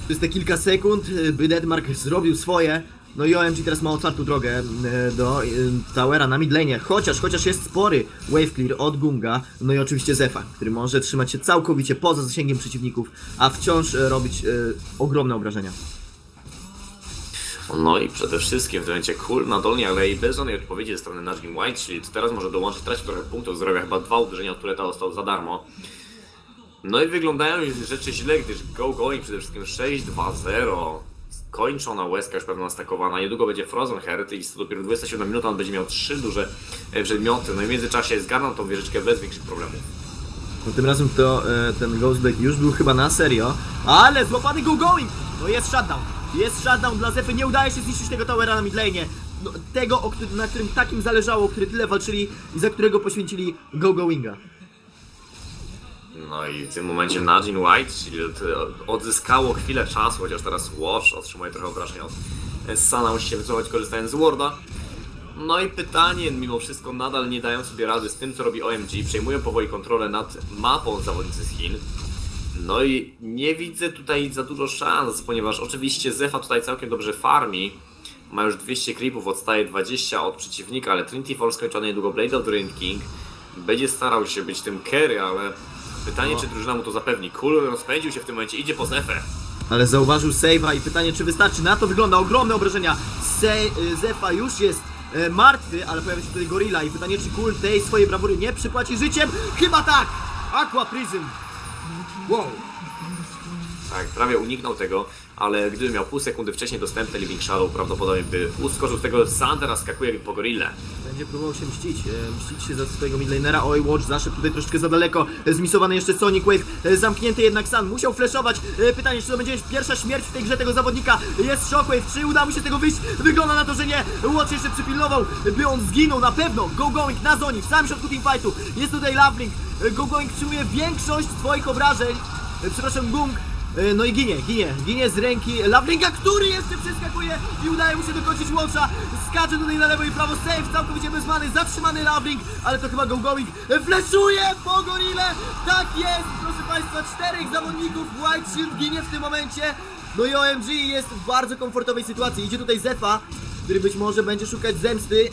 Przez te kilka sekund, e, by Deadmark zrobił swoje. No i OMG teraz ma otwartą drogę e, do e, Towera na midlane. Chociaż, chociaż jest spory wave clear od Gunga. No i oczywiście Zefa, który może trzymać się całkowicie poza zasięgiem przeciwników, a wciąż robić ogromne obrażenia. No i przede wszystkim w momencie Cool na dolnej alei bez żadnej odpowiedzi ze strony Najim White, czyli teraz może dołączyć, traci trochę punktów zdrowia, chyba dwa uderzenia od Tureta dostał za darmo. No i wyglądają już rzeczy źle, gdyż Go Going przede wszystkim 6-2-0. Kończona łezka już pewno nastakowana, niedługo będzie Frozen Heart i dopiero 27 minuta, on będzie miał trzy duże e, przedmioty, no i w międzyczasie zgarną tą wieżyczkę bez większych problemów. No tym razem to e, ten Ghostblade już był chyba na serio, ale złapany go going! No jest shutdown, jest shutdown dla Zefy, nie udaje się zniszczyć tego towera na midlane. No, tego, na którym takim zależało, który tyle walczyli i za którego poświęcili go goinga. No i w tym momencie Najin White odzyskało chwilę czasu, chociaż teraz Watch otrzymuje trochę obrażeń od Sana, się wycofać korzystając z Warda. No i pytanie, mimo wszystko nadal nie dają sobie rady z tym, co robi OMG, przejmują powoli kontrolę nad mapą zawodnicy z Chin. No i nie widzę tutaj za dużo szans, ponieważ oczywiście Zefa tutaj całkiem dobrze farmi. Ma już 200 creepów, odstaje 20 od przeciwnika, ale Trinity Force skończony niedługo Blade of the Ruined King. Będzie starał się być tym carry, ale pytanie, No. czy drużyna mu to zapewni. Kul rozpędził się w tym momencie, idzie po Zefę. Ale zauważył save'a i pytanie, czy wystarczy. Na to wygląda ogromne obrażenia. Se y, Zefa już jest e, martwy, ale pojawia się tutaj Gorilla i pytanie, czy Kul tej swojej brawury nie przypłaci życiem? Chyba tak! Aqua Prism! Wow! Tak, prawie uniknął tego, ale gdyby miał pół sekundy wcześniej dostępny Living Shadow, prawdopodobnie by uskoczył z tego Sam teraz skakuje po gorillę. Będzie próbował się mścić, e, mścić się za swojego midlanera. Oj, Watch zaszedł tutaj troszeczkę za daleko. E, Zmisowany jeszcze Sonic Wave, e, zamknięty jednak Sun. Musiał flashować. Pytanie, czy to będzie pierwsza śmierć w tej grze tego zawodnika. Jest Shockwave, czy uda mu się tego wyjść? Wygląda na to, że nie. Watch jeszcze przypilnował, by on zginął na pewno. Go Going na zoni, w samym środku teamfightu. Jest tutaj Lovelink. Go Going przyjmuje większość swoich obrażeń. Przepraszam, Gung. E, No i ginie, ginie, ginie z ręki Lavlinga, który jeszcze przeskakuje i udaje mu się dokończyć łącza. Skacze tutaj na lewo i prawo, save całkowicie bez many, zatrzymany Lavling, ale to chyba go going. E, Fleszuje po gorile, tak jest, proszę Państwa, czterech zawodników, White Shield ginie w tym momencie. No i OMG jest w bardzo komfortowej sytuacji, idzie tutaj Zefa, który być może będzie szukać zemsty,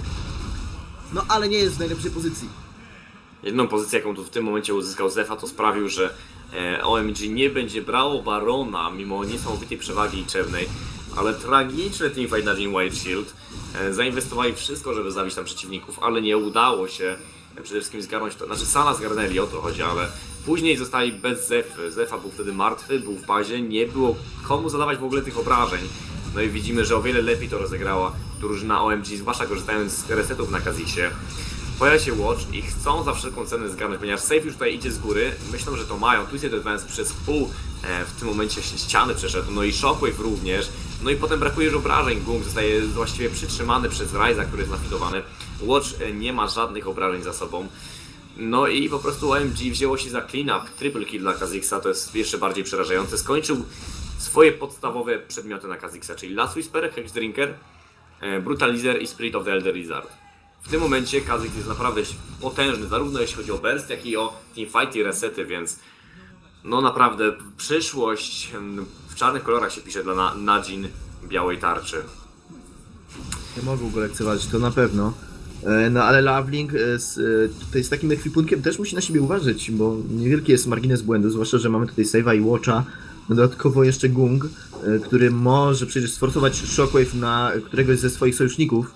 no ale nie jest w najlepszej pozycji. Jedyną pozycję, jaką tu w tym momencie uzyskał Zefa, to sprawił, że OMG nie będzie brało Barona, mimo niesamowitej przewagi liczebnej, ale tragiczny teamfight na Jim White Shield. E, zainwestowali wszystko, żeby zabić tam przeciwników, ale nie udało się e, przede wszystkim zgarnąć to. Znaczy Sana zgarnęli, o to chodzi, ale później zostali bez Zefy. Zefa był wtedy martwy, był w bazie, nie było komu zadawać w ogóle tych obrażeń. No i widzimy, że o wiele lepiej to rozegrała drużyna OMG, zwłaszcza korzystając z resetów na Kazixie. Pojawia się Watch i chcą za wszelką cenę zgarnąć, ponieważ safe już tutaj idzie z góry. Myślą, że to mają. Twisted Advance przez pół e, w tym momencie ściany przeszedł, no i Shockwave również. No i potem brakuje już obrażeń. Gung zostaje właściwie przytrzymany przez Ryza, który jest nafidowany. Watch e, nie ma żadnych obrażeń za sobą. No i po prostu OMG wzięło się za clean-up, triple kill dla Kazixa, to jest jeszcze bardziej przerażające. Skończył swoje podstawowe przedmioty na Kazixa, czyli Last Whisper, Hex Drinker, e, Brutalizer i Spirit of the Elder Lizard. W tym momencie Kazix jest naprawdę potężny, zarówno jeśli chodzi o burst, jak i o teamfight i resety, więc no naprawdę przyszłość w czarnych kolorach się pisze dla Na- Najin białej tarczy. Nie mogą go lekceważyć, to na pewno. E, No ale Loveling e, z, e, tutaj z takim ekwipunkiem też musi na siebie uważać, bo niewielki jest margines błędu, zwłaszcza, że mamy tutaj Save'a i Watcha. Dodatkowo jeszcze Gung, który może przecież sforsować Shockwave na któregoś ze swoich sojuszników.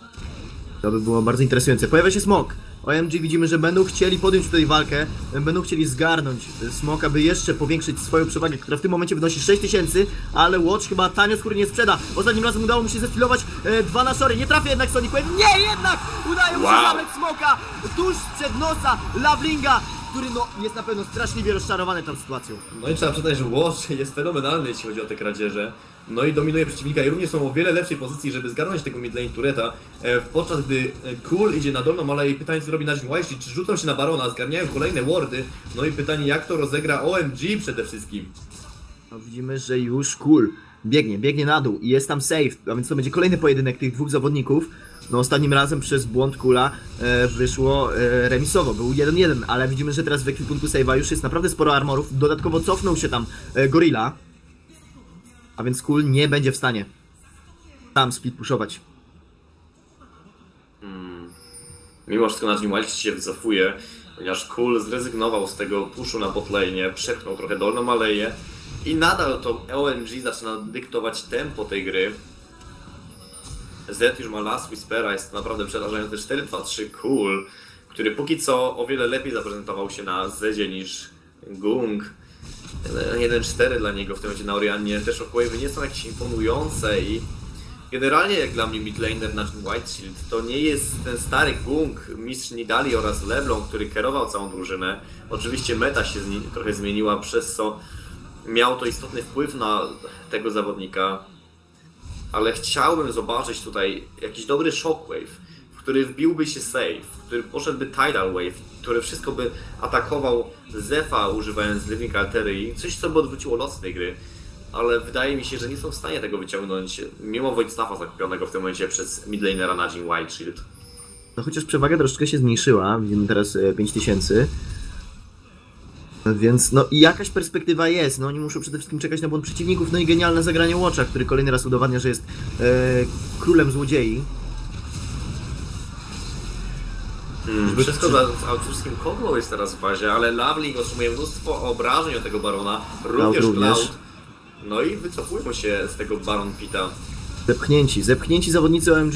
To by było bardzo interesujące. Pojawia się Smok. OMG widzimy, że będą chcieli podjąć tutaj walkę, będą chcieli zgarnąć e, Smoka, by jeszcze powiększyć swoją przewagę, która w tym momencie wynosi 6000, ale Watch chyba tanio skóry nie sprzeda. Ostatnim razem udało mu się zestilować e, dwa na szory, nie trafia jednak Sonic Wave, nie jednak! Udaje mu się Wow. zabrać Smoka tuż przed nosa Lavlinga, który no jest na pewno straszliwie rozczarowany tą sytuacją. No i trzeba przyznać, że Watch jest fenomenalny, jeśli chodzi o te kradzieże. No i dominuje przeciwnika i również są o wiele lepszej pozycji, żeby zgarnąć tego midlane tureta. E, podczas gdy e, Cool idzie na dolną, ale i pytanie co robi Najin White, czy rzucą się na Barona, zgarniają kolejne wardy. No i pytanie jak to rozegra OMG przede wszystkim. No, widzimy, że już Cool biegnie, biegnie na dół i jest tam safe, a więc to będzie kolejny pojedynek tych dwóch zawodników. No ostatnim razem przez błąd Kula e, wyszło e, remisowo, był 1-1, ale widzimy, że teraz w ekwipunku save'a już jest naprawdę sporo armorów, dodatkowo cofnął się tam e, Gorilla, a więc Kul nie będzie w stanie tam speed pushować. Mimo wszystko na nim się wycofuje, ponieważ Cool zrezygnował z tego puszu na botlane, przepchnął trochę dolną aleję i nadal to OMG zaczyna dyktować tempo tej gry. Z już ma Last Whispera, jest naprawdę przerażający 4-2-3 Cool, który póki co o wiele lepiej zaprezentował się na Zedzie niż Gung. 1-4 dla niego w tym momencie na Orianie, te shockwave'y nie są jakieś imponujące i Generalnie jak dla mnie midlaner na White Shield to nie jest ten stary Gung, mistrz Nidali oraz Leblon, który kierował całą drużynę. Oczywiście meta się zni- trochę zmieniła, przez co miał to istotny wpływ na tego zawodnika. Ale chciałbym zobaczyć tutaj jakiś dobry shockwave, który wbiłby się save, w który poszedłby tidal wave, który wszystko by atakował Zefa używając Living Artery, coś co by odwróciło los tej gry ale wydaje mi się, że nie są w stanie tego wyciągnąć, mimo Wojtstafa zakupionego w tym momencie przez midlanera na Jin Wild Shield. No chociaż przewaga troszeczkę się zmniejszyła, widzimy teraz e, 5000. Więc no i jakaś perspektywa jest, no oni muszą przede wszystkim czekać na błąd przeciwników, no i genialne zagranie Watcha, który kolejny raz udowadnia, że jest e, królem złodziei. Hmm, wszystko za z autorskim Koglo jest teraz w bazie, ale Lavling otrzymuje mnóstwo obrażeń od tego Barona, również. Cloud. No i wycofują się z tego Baron Pita. Zepchnięci, zepchnięci zawodnicy OMG.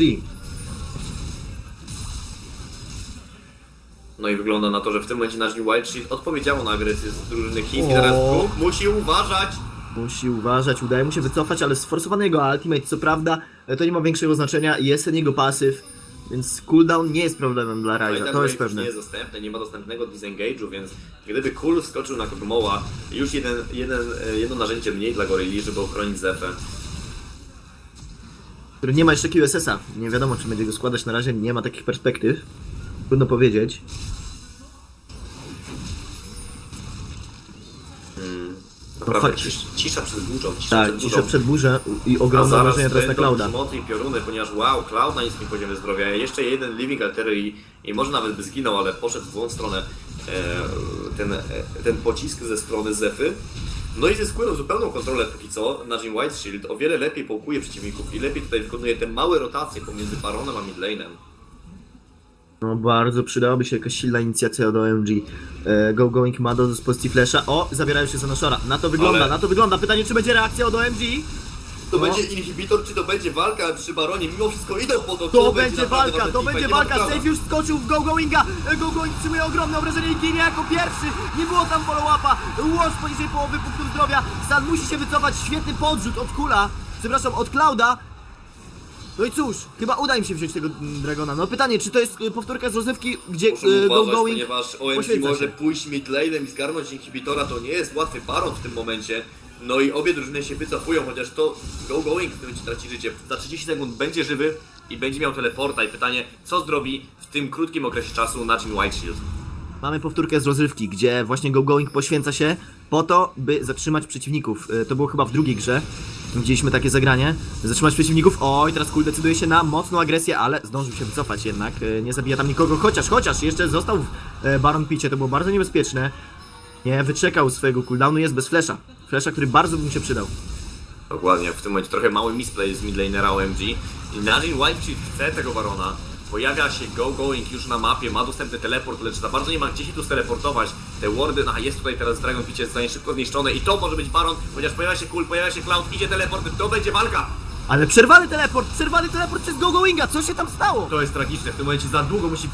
No i wygląda na to, że w tym momencie nasz Wild Shield odpowiedziało na agresję z drużyny O. teraz Cook musi uważać. Musi uważać, udaje mu się wycofać, ale sforsowany jego ultimate, co prawda, to nie ma większego znaczenia, jest ten jego pasyw, więc cooldown nie jest problemem dla Ryza, Tidal to jest pewne. nie jest dostępny, nie ma dostępnego disengage'u, więc gdyby Cool wskoczył na Kogmoła, już jeden, jeden, e, jedno narzędzie mniej dla Gorilli, żeby ochronić Zefę. Który nie ma jeszcze QSS-a, nie wiadomo czy będzie go składać na razie, nie ma takich perspektyw. Trudno powiedzieć. Naprawdę, cisza, cisza przed burzą, cisza Tak, przed burzą. cisza przed burzę i ogromne wrażenie teraz na Clouda. grzmoty i pioruny, ponieważ wow, Cloud na niskim poziomie zdrowia, jeszcze jeden Living Altery i, i może nawet by zginął, ale poszedł w złą stronę e, ten, e, ten pocisk ze strony Zefy. No i zyskują zupełną kontrolę póki co na Jim White Shield, o wiele lepiej połkuje przeciwników i lepiej tutaj wykonuje te małe rotacje pomiędzy Baronem a Midlane'em. No bardzo przydałaby się jakaś silna inicjacja od OMG. E, Go Going ma do dyspozycji flasha. O, zabierają się za Nashora. Na to wygląda, Ale- na to wygląda. Pytanie czy będzie reakcja od OMG? To No. będzie inhibitor, czy to będzie walka przy Baronie? Mimo wszystko idą po to, To będzie naprawdę walka, to będzie walka. Save już skoczył w Go Goinga. Go Going przyjmuje ogromne obrażenie i ginie jako pierwszy. Nie było tam follow-upa. Watch poniżej połowy punktów zdrowia. Stan musi się wycofać. Świetny podrzut od Kula. Przepraszam, od Clouda. No i cóż, chyba uda im się wziąć tego mm, Dragona. No pytanie, czy to jest e, powtórka z rozrywki, gdzie Muszę e, Go uważać, Going ponieważ OMG poświęca może się. pójść midlane'em i zgarnąć inhibitora, to nie jest łatwy baron w tym momencie. No i obie drużyny się wycofują, chociaż to Go Going w tym momencie traci życie. Za 30 sekund będzie żywy i będzie miał teleporta i pytanie, co zrobi w tym krótkim okresie czasu na Jim White Shield. Mamy powtórkę z rozrywki, gdzie właśnie Go Going poświęca się po to, by zatrzymać przeciwników. E, To było chyba w drugiej grze. Widzieliśmy takie zagranie. Zatrzymać przeciwników. Oj, teraz Kul decyduje się na mocną agresję, ale zdążył się wycofać jednak. E, Nie zabija tam nikogo, chociaż, chociaż jeszcze został w e, Baron Picie. To było bardzo niebezpieczne. Nie, wyczekał swojego cooldownu, jest bez flesza. Flesza, który bardzo by mu się przydał. Dokładnie, w tym momencie trochę mały misplay z midlanera OMG. I Najin White chce tego barona. Pojawia się Go Going już na mapie, ma dostępny teleport, lecz za bardzo nie ma gdzie się tu steleportować. Te wardy, a jest tutaj teraz Dragon Picie, zostanie szybko zniszczone i to może być baron, chociaż pojawia się Cool, pojawia się Cloud, idzie teleport, to będzie walka! Ale przerwany teleport, przerwany teleport przez Go Goinga, co się tam stało? To jest tragiczne, w tym momencie za długo musi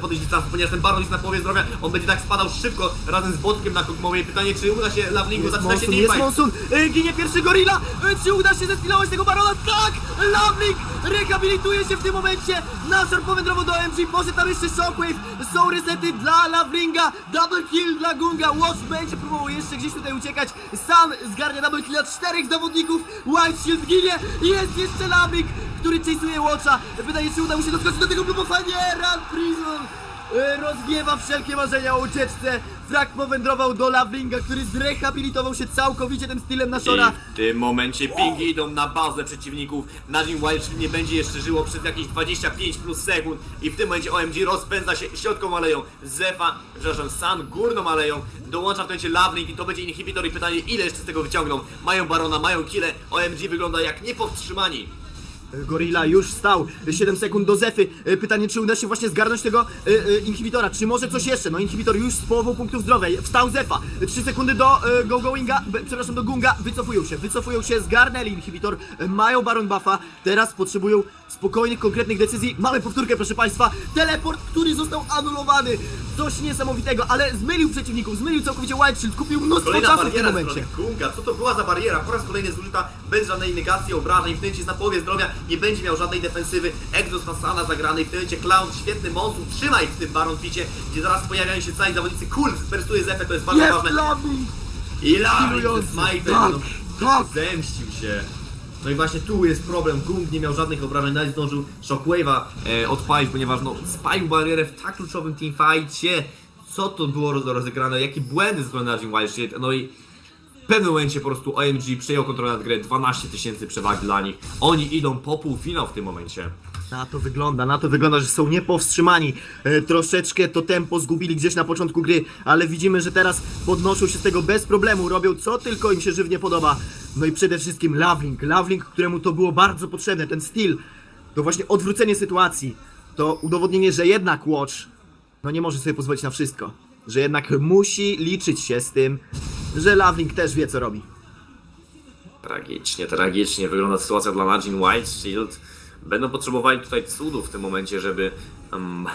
podejść dystansu, ponieważ ten baron jest na połowie zdrowia, on będzie tak spadał szybko razem z Botkiem na Kogmowie. Pytanie, czy uda się Lavlingu, Jest zaczyna się Monsun, jest teamfight. Monsun, e, ginie pierwszy gorilla, e, czy uda się zestilować tego barona? Tak! Lavlik rehabilituje się w tym momencie, Nashor powędrował do MG, poszedł tam jeszcze Shockwave, są resety dla Lavlinga, double kill dla Gunga, Watch będzie próbował jeszcze gdzieś tutaj uciekać, sam zgarnia double kill od czterech zawodników, White Shield ginie, jest jeszcze Lavlik, który chase'uje Watcha, pytanie, czy uda mu się doskoczyć do tego? Nie, Run Prison! E, rozwiewa wszelkie marzenia o ucieczce. Frak powędrował do Lavlinga, który zrehabilitował się całkowicie tym stylem na Shora. I w tym momencie pingi idą na bazę przeciwników. Najim Wild nie będzie jeszcze żyło przez jakieś 25 plus sekund. I w tym momencie OMG rozpędza się środką aleją. Zefa, przepraszam, San górną aleją. Dołącza w momencie Lavling i to będzie inhibitor i pytanie ile jeszcze z tego wyciągną. Mają Barona, mają kile. OMG wygląda jak niepowstrzymani. Gorilla już stał, 7 sekund do Zefy. E, Pytanie, czy uda się właśnie zgarnąć tego e, e, inhibitora, czy może coś jeszcze? No inhibitor już z połową punktów zdrowia, wstał Zefa. 3 sekundy do e, Go Goinga, be, przepraszam, do Gunga, wycofują się, wycofują się, zgarnęli inhibitor, mają Baron Buffa, teraz potrzebują spokojnych, konkretnych decyzji. Mamy powtórkę, proszę Państwa, teleport, który został anulowany. Coś niesamowitego, ale zmylił przeciwników, zmylił całkowicie White Shield, kupił mnóstwo Kolejna czasu w tym momencie. Kunga. Co to była za bariera? Po raz kolejny zużyta bez żadnej negacji obrażeń. W tym momencie jest na połowie zdrowia, nie będzie miał żadnej defensywy. Exos na Sana zagrany. W tym momencie Clown, świetny monstrum. Trzymaj w tym Baron Picie, gdzie zaraz pojawiają się cali zawodnicy. Cool, persuje Zefę, to jest bardzo Jest ważne. Lavling! I Kilujący. Smite, Tak, no, tak. Zemścił się. No i właśnie tu jest problem. Gung nie miał żadnych obrażeń, nawet zdążył Shockwave'a e, odpalić, ponieważ no, spalił barierę w tak kluczowym teamfightie. Co to było roz- rozegrane, jakie błędy z Wild Shield. No i w pewnym momencie po prostu OMG przejął kontrolę nad grę, 12 tysięcy przewagi dla nich. Oni idą po półfinał w tym momencie. Na to wygląda, na to wygląda, że są niepowstrzymani. E, troszeczkę to tempo zgubili gdzieś na początku gry, ale widzimy, że teraz podnoszą się z tego bez problemu, robią co tylko im się żywnie podoba. No i przede wszystkim Lavling, Lavling, któremu to było bardzo potrzebne, ten styl, to właśnie odwrócenie sytuacji, to udowodnienie, że jednak Watch, no nie może sobie pozwolić na wszystko, że jednak musi liczyć się z tym, że Lavling też wie co robi. Tragicznie, tragicznie wygląda sytuacja dla Najin White Shield. Będą potrzebowali tutaj cudów w tym momencie, żeby em,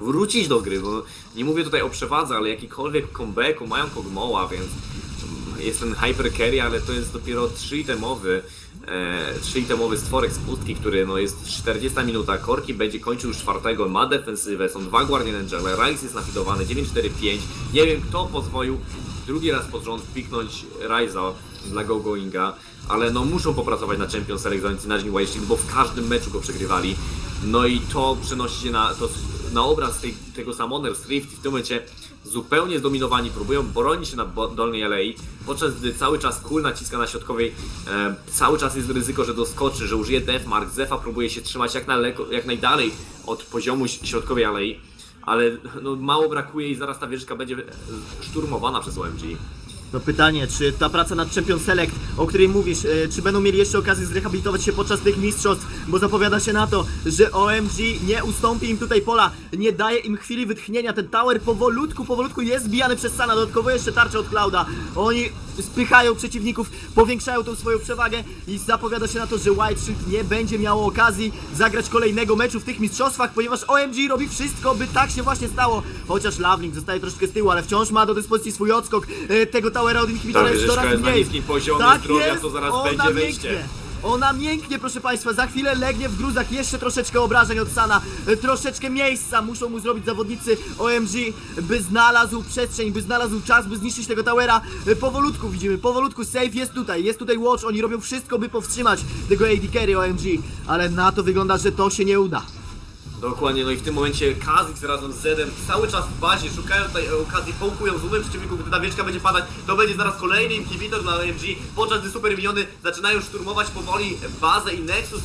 wrócić do gry, bo nie mówię tutaj o przewadze, ale jakikolwiek comebacku mają Kogmoła, więc em, jest ten Hyper Carry, ale to jest dopiero 3 itemowy, e, 3 itemowy stworek z pustki, który no, jest 40 minuta, Korki będzie kończył już czwartego, ma defensywę, są dwa Guardian Angele, Rice jest nafidowany, 9-4-5, nie wiem kto pozwolił drugi raz pod rząd piknąć Ryza dla Go Goinga, ale no muszą popracować na Champions Select zamiast na White Shield, bo w każdym meczu go przegrywali. No i to przenosi się na, to, na obraz tej, tego Summoner's Rift w tym momencie zupełnie zdominowani, próbują bronić się na dolnej alei, podczas gdy cały czas Cool naciska na środkowej, e, cały czas jest ryzyko, że doskoczy, że użyje Deathmark, Zefa próbuje się trzymać jak, daleko, jak najdalej od poziomu środkowej alei, ale no, mało brakuje i zaraz ta wieżyczka będzie e, szturmowana przez OMG. No pytanie, czy ta praca nad Champion Select, o której mówisz, e, czy będą mieli jeszcze okazję zrehabilitować się podczas tych mistrzostw, bo zapowiada się na to, że OMG nie ustąpi im tutaj pola, nie daje im chwili wytchnienia, ten tower powolutku, powolutku jest zbijany przez Sana, dodatkowo jeszcze tarcze od Clouda, oni spychają przeciwników, powiększają tą swoją przewagę i zapowiada się na to, że White Shield nie będzie miało okazji zagrać kolejnego meczu w tych mistrzostwach, ponieważ OMG robi wszystko, by tak się właśnie stało, chociaż Lavling zostaje troszkę z tyłu, ale wciąż ma do dyspozycji swój odskok, e, tego towera od Inhibitora jest coraz mniej. tak zdrowia, jest, to zaraz ona będzie mięknie. Ona mięknie, proszę Państwa, za chwilę legnie w gruzach jeszcze troszeczkę obrażeń od Sana, e, troszeczkę miejsca muszą mu zrobić zawodnicy OMG, by znalazł przestrzeń, by znalazł czas, by zniszczyć tego towera. E, Powolutku widzimy, powolutku, safe jest tutaj, jest tutaj Watch, oni robią wszystko, by powstrzymać tego AD Carry OMG, ale na to wygląda, że to się nie uda. Dokładnie, no i w tym momencie Kazix razem z Zedem cały czas w bazie szukają tutaj okazji, połkują z umem przeciwników, gdy ta wieczka będzie padać, to będzie zaraz kolejny inhibitor dla OMG, podczas gdy super miniony zaczynają szturmować powoli bazę i Nexus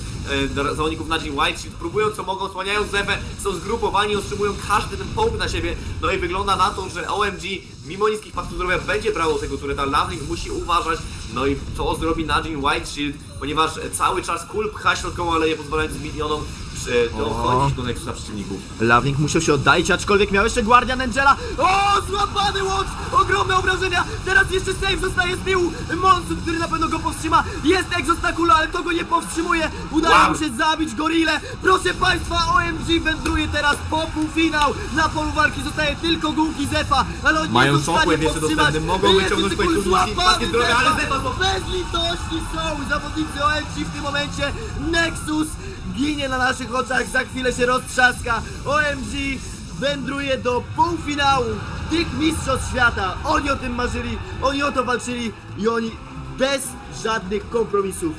e, zawodników na White Shield, próbują co mogą, słaniają Zefę, są zgrupowani, otrzymują każdy ten połk na siebie, no i wygląda na to, że OMG mimo niskich pasów zdrowia będzie brało tego tureta, Lavnik musi uważać, no i co zrobi Najin White Shield, ponieważ cały czas kul pcha środkową aleję, pozwalając minionom e, dochodzić do Nexusa przeciwników. Lavnik musiał się oddalić, aczkolwiek miał jeszcze Guardian Angela. O, złapany Watch! Ogromne obrażenia! Teraz jeszcze save zostaje z tyłu. Monsun, który na pewno go powstrzyma. Jest Exos na kulu, ale to go nie powstrzymuje. Udaje Wow. mu się zabić gorillę. Proszę Państwa, OMG wędruje teraz po półfinał. Na polu walki zostaje tylko Gunki Zefa, ale on Mają nie są w stanie powstrzymać. mogą Jest wyciągnąć tylko w końcu złapany zdrowia, ale Zefa. Bez litości są zawodnicy OMG w tym momencie. Nexus ginie na naszych oczach, za chwilę się roztrzaska. OMG wędruje do półfinału tych mistrzostw świata. Oni o tym marzyli, oni o to walczyli i oni bez żadnych kompromisów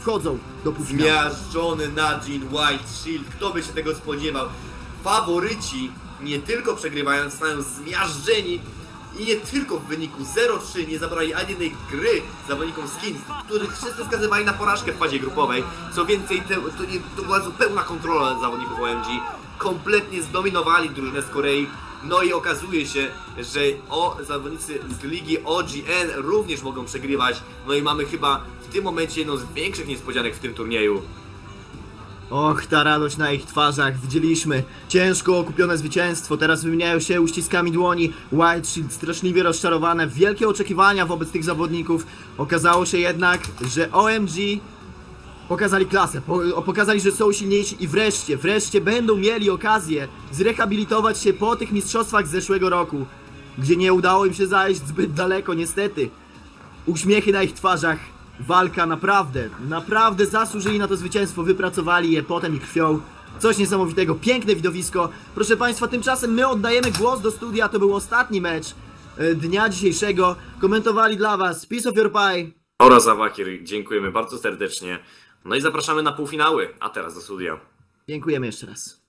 wchodzą do półfinału. Zmiażdżony Najin White Shield, kto by się tego spodziewał? faworyci nie tylko przegrywają, zostają zmiażdżeni i nie tylko w wyniku 0-3 nie zabrali ani jednej gry zawodnikom Skins, których wszyscy wskazywali na porażkę w fazie grupowej. Co więcej, te, to, nie, to była zupełna kontrola zawodników OMG. Kompletnie zdominowali drużynę z Korei. No i okazuje się, że o, zawodnicy z ligi OGN również mogą przegrywać. No i mamy chyba w tym momencie jedną z większych niespodzianek w tym turnieju. Och, ta radość na ich twarzach, widzieliśmy ciężko okupione zwycięstwo, teraz wymieniają się uściskami dłoni, White Shield straszliwie rozczarowane, wielkie oczekiwania wobec tych zawodników. Okazało się jednak, że OMG pokazali klasę, po, pokazali, że są silniejsi i wreszcie, wreszcie będą mieli okazję zrehabilitować się po tych mistrzostwach z zeszłego roku, gdzie nie udało im się zajść zbyt daleko niestety. Uśmiechy na ich twarzach, walka naprawdę, naprawdę zasłużyli na to zwycięstwo, wypracowali je potem i krwią. Coś niesamowitego, piękne widowisko. Proszę Państwa, tymczasem my oddajemy głos do studia, to był ostatni mecz e, dnia dzisiejszego. Komentowali dla Was Piece of Your Pie, oraz Zawakir, dziękujemy bardzo serdecznie. No i zapraszamy na półfinały, a teraz do studia. Dziękujemy jeszcze raz.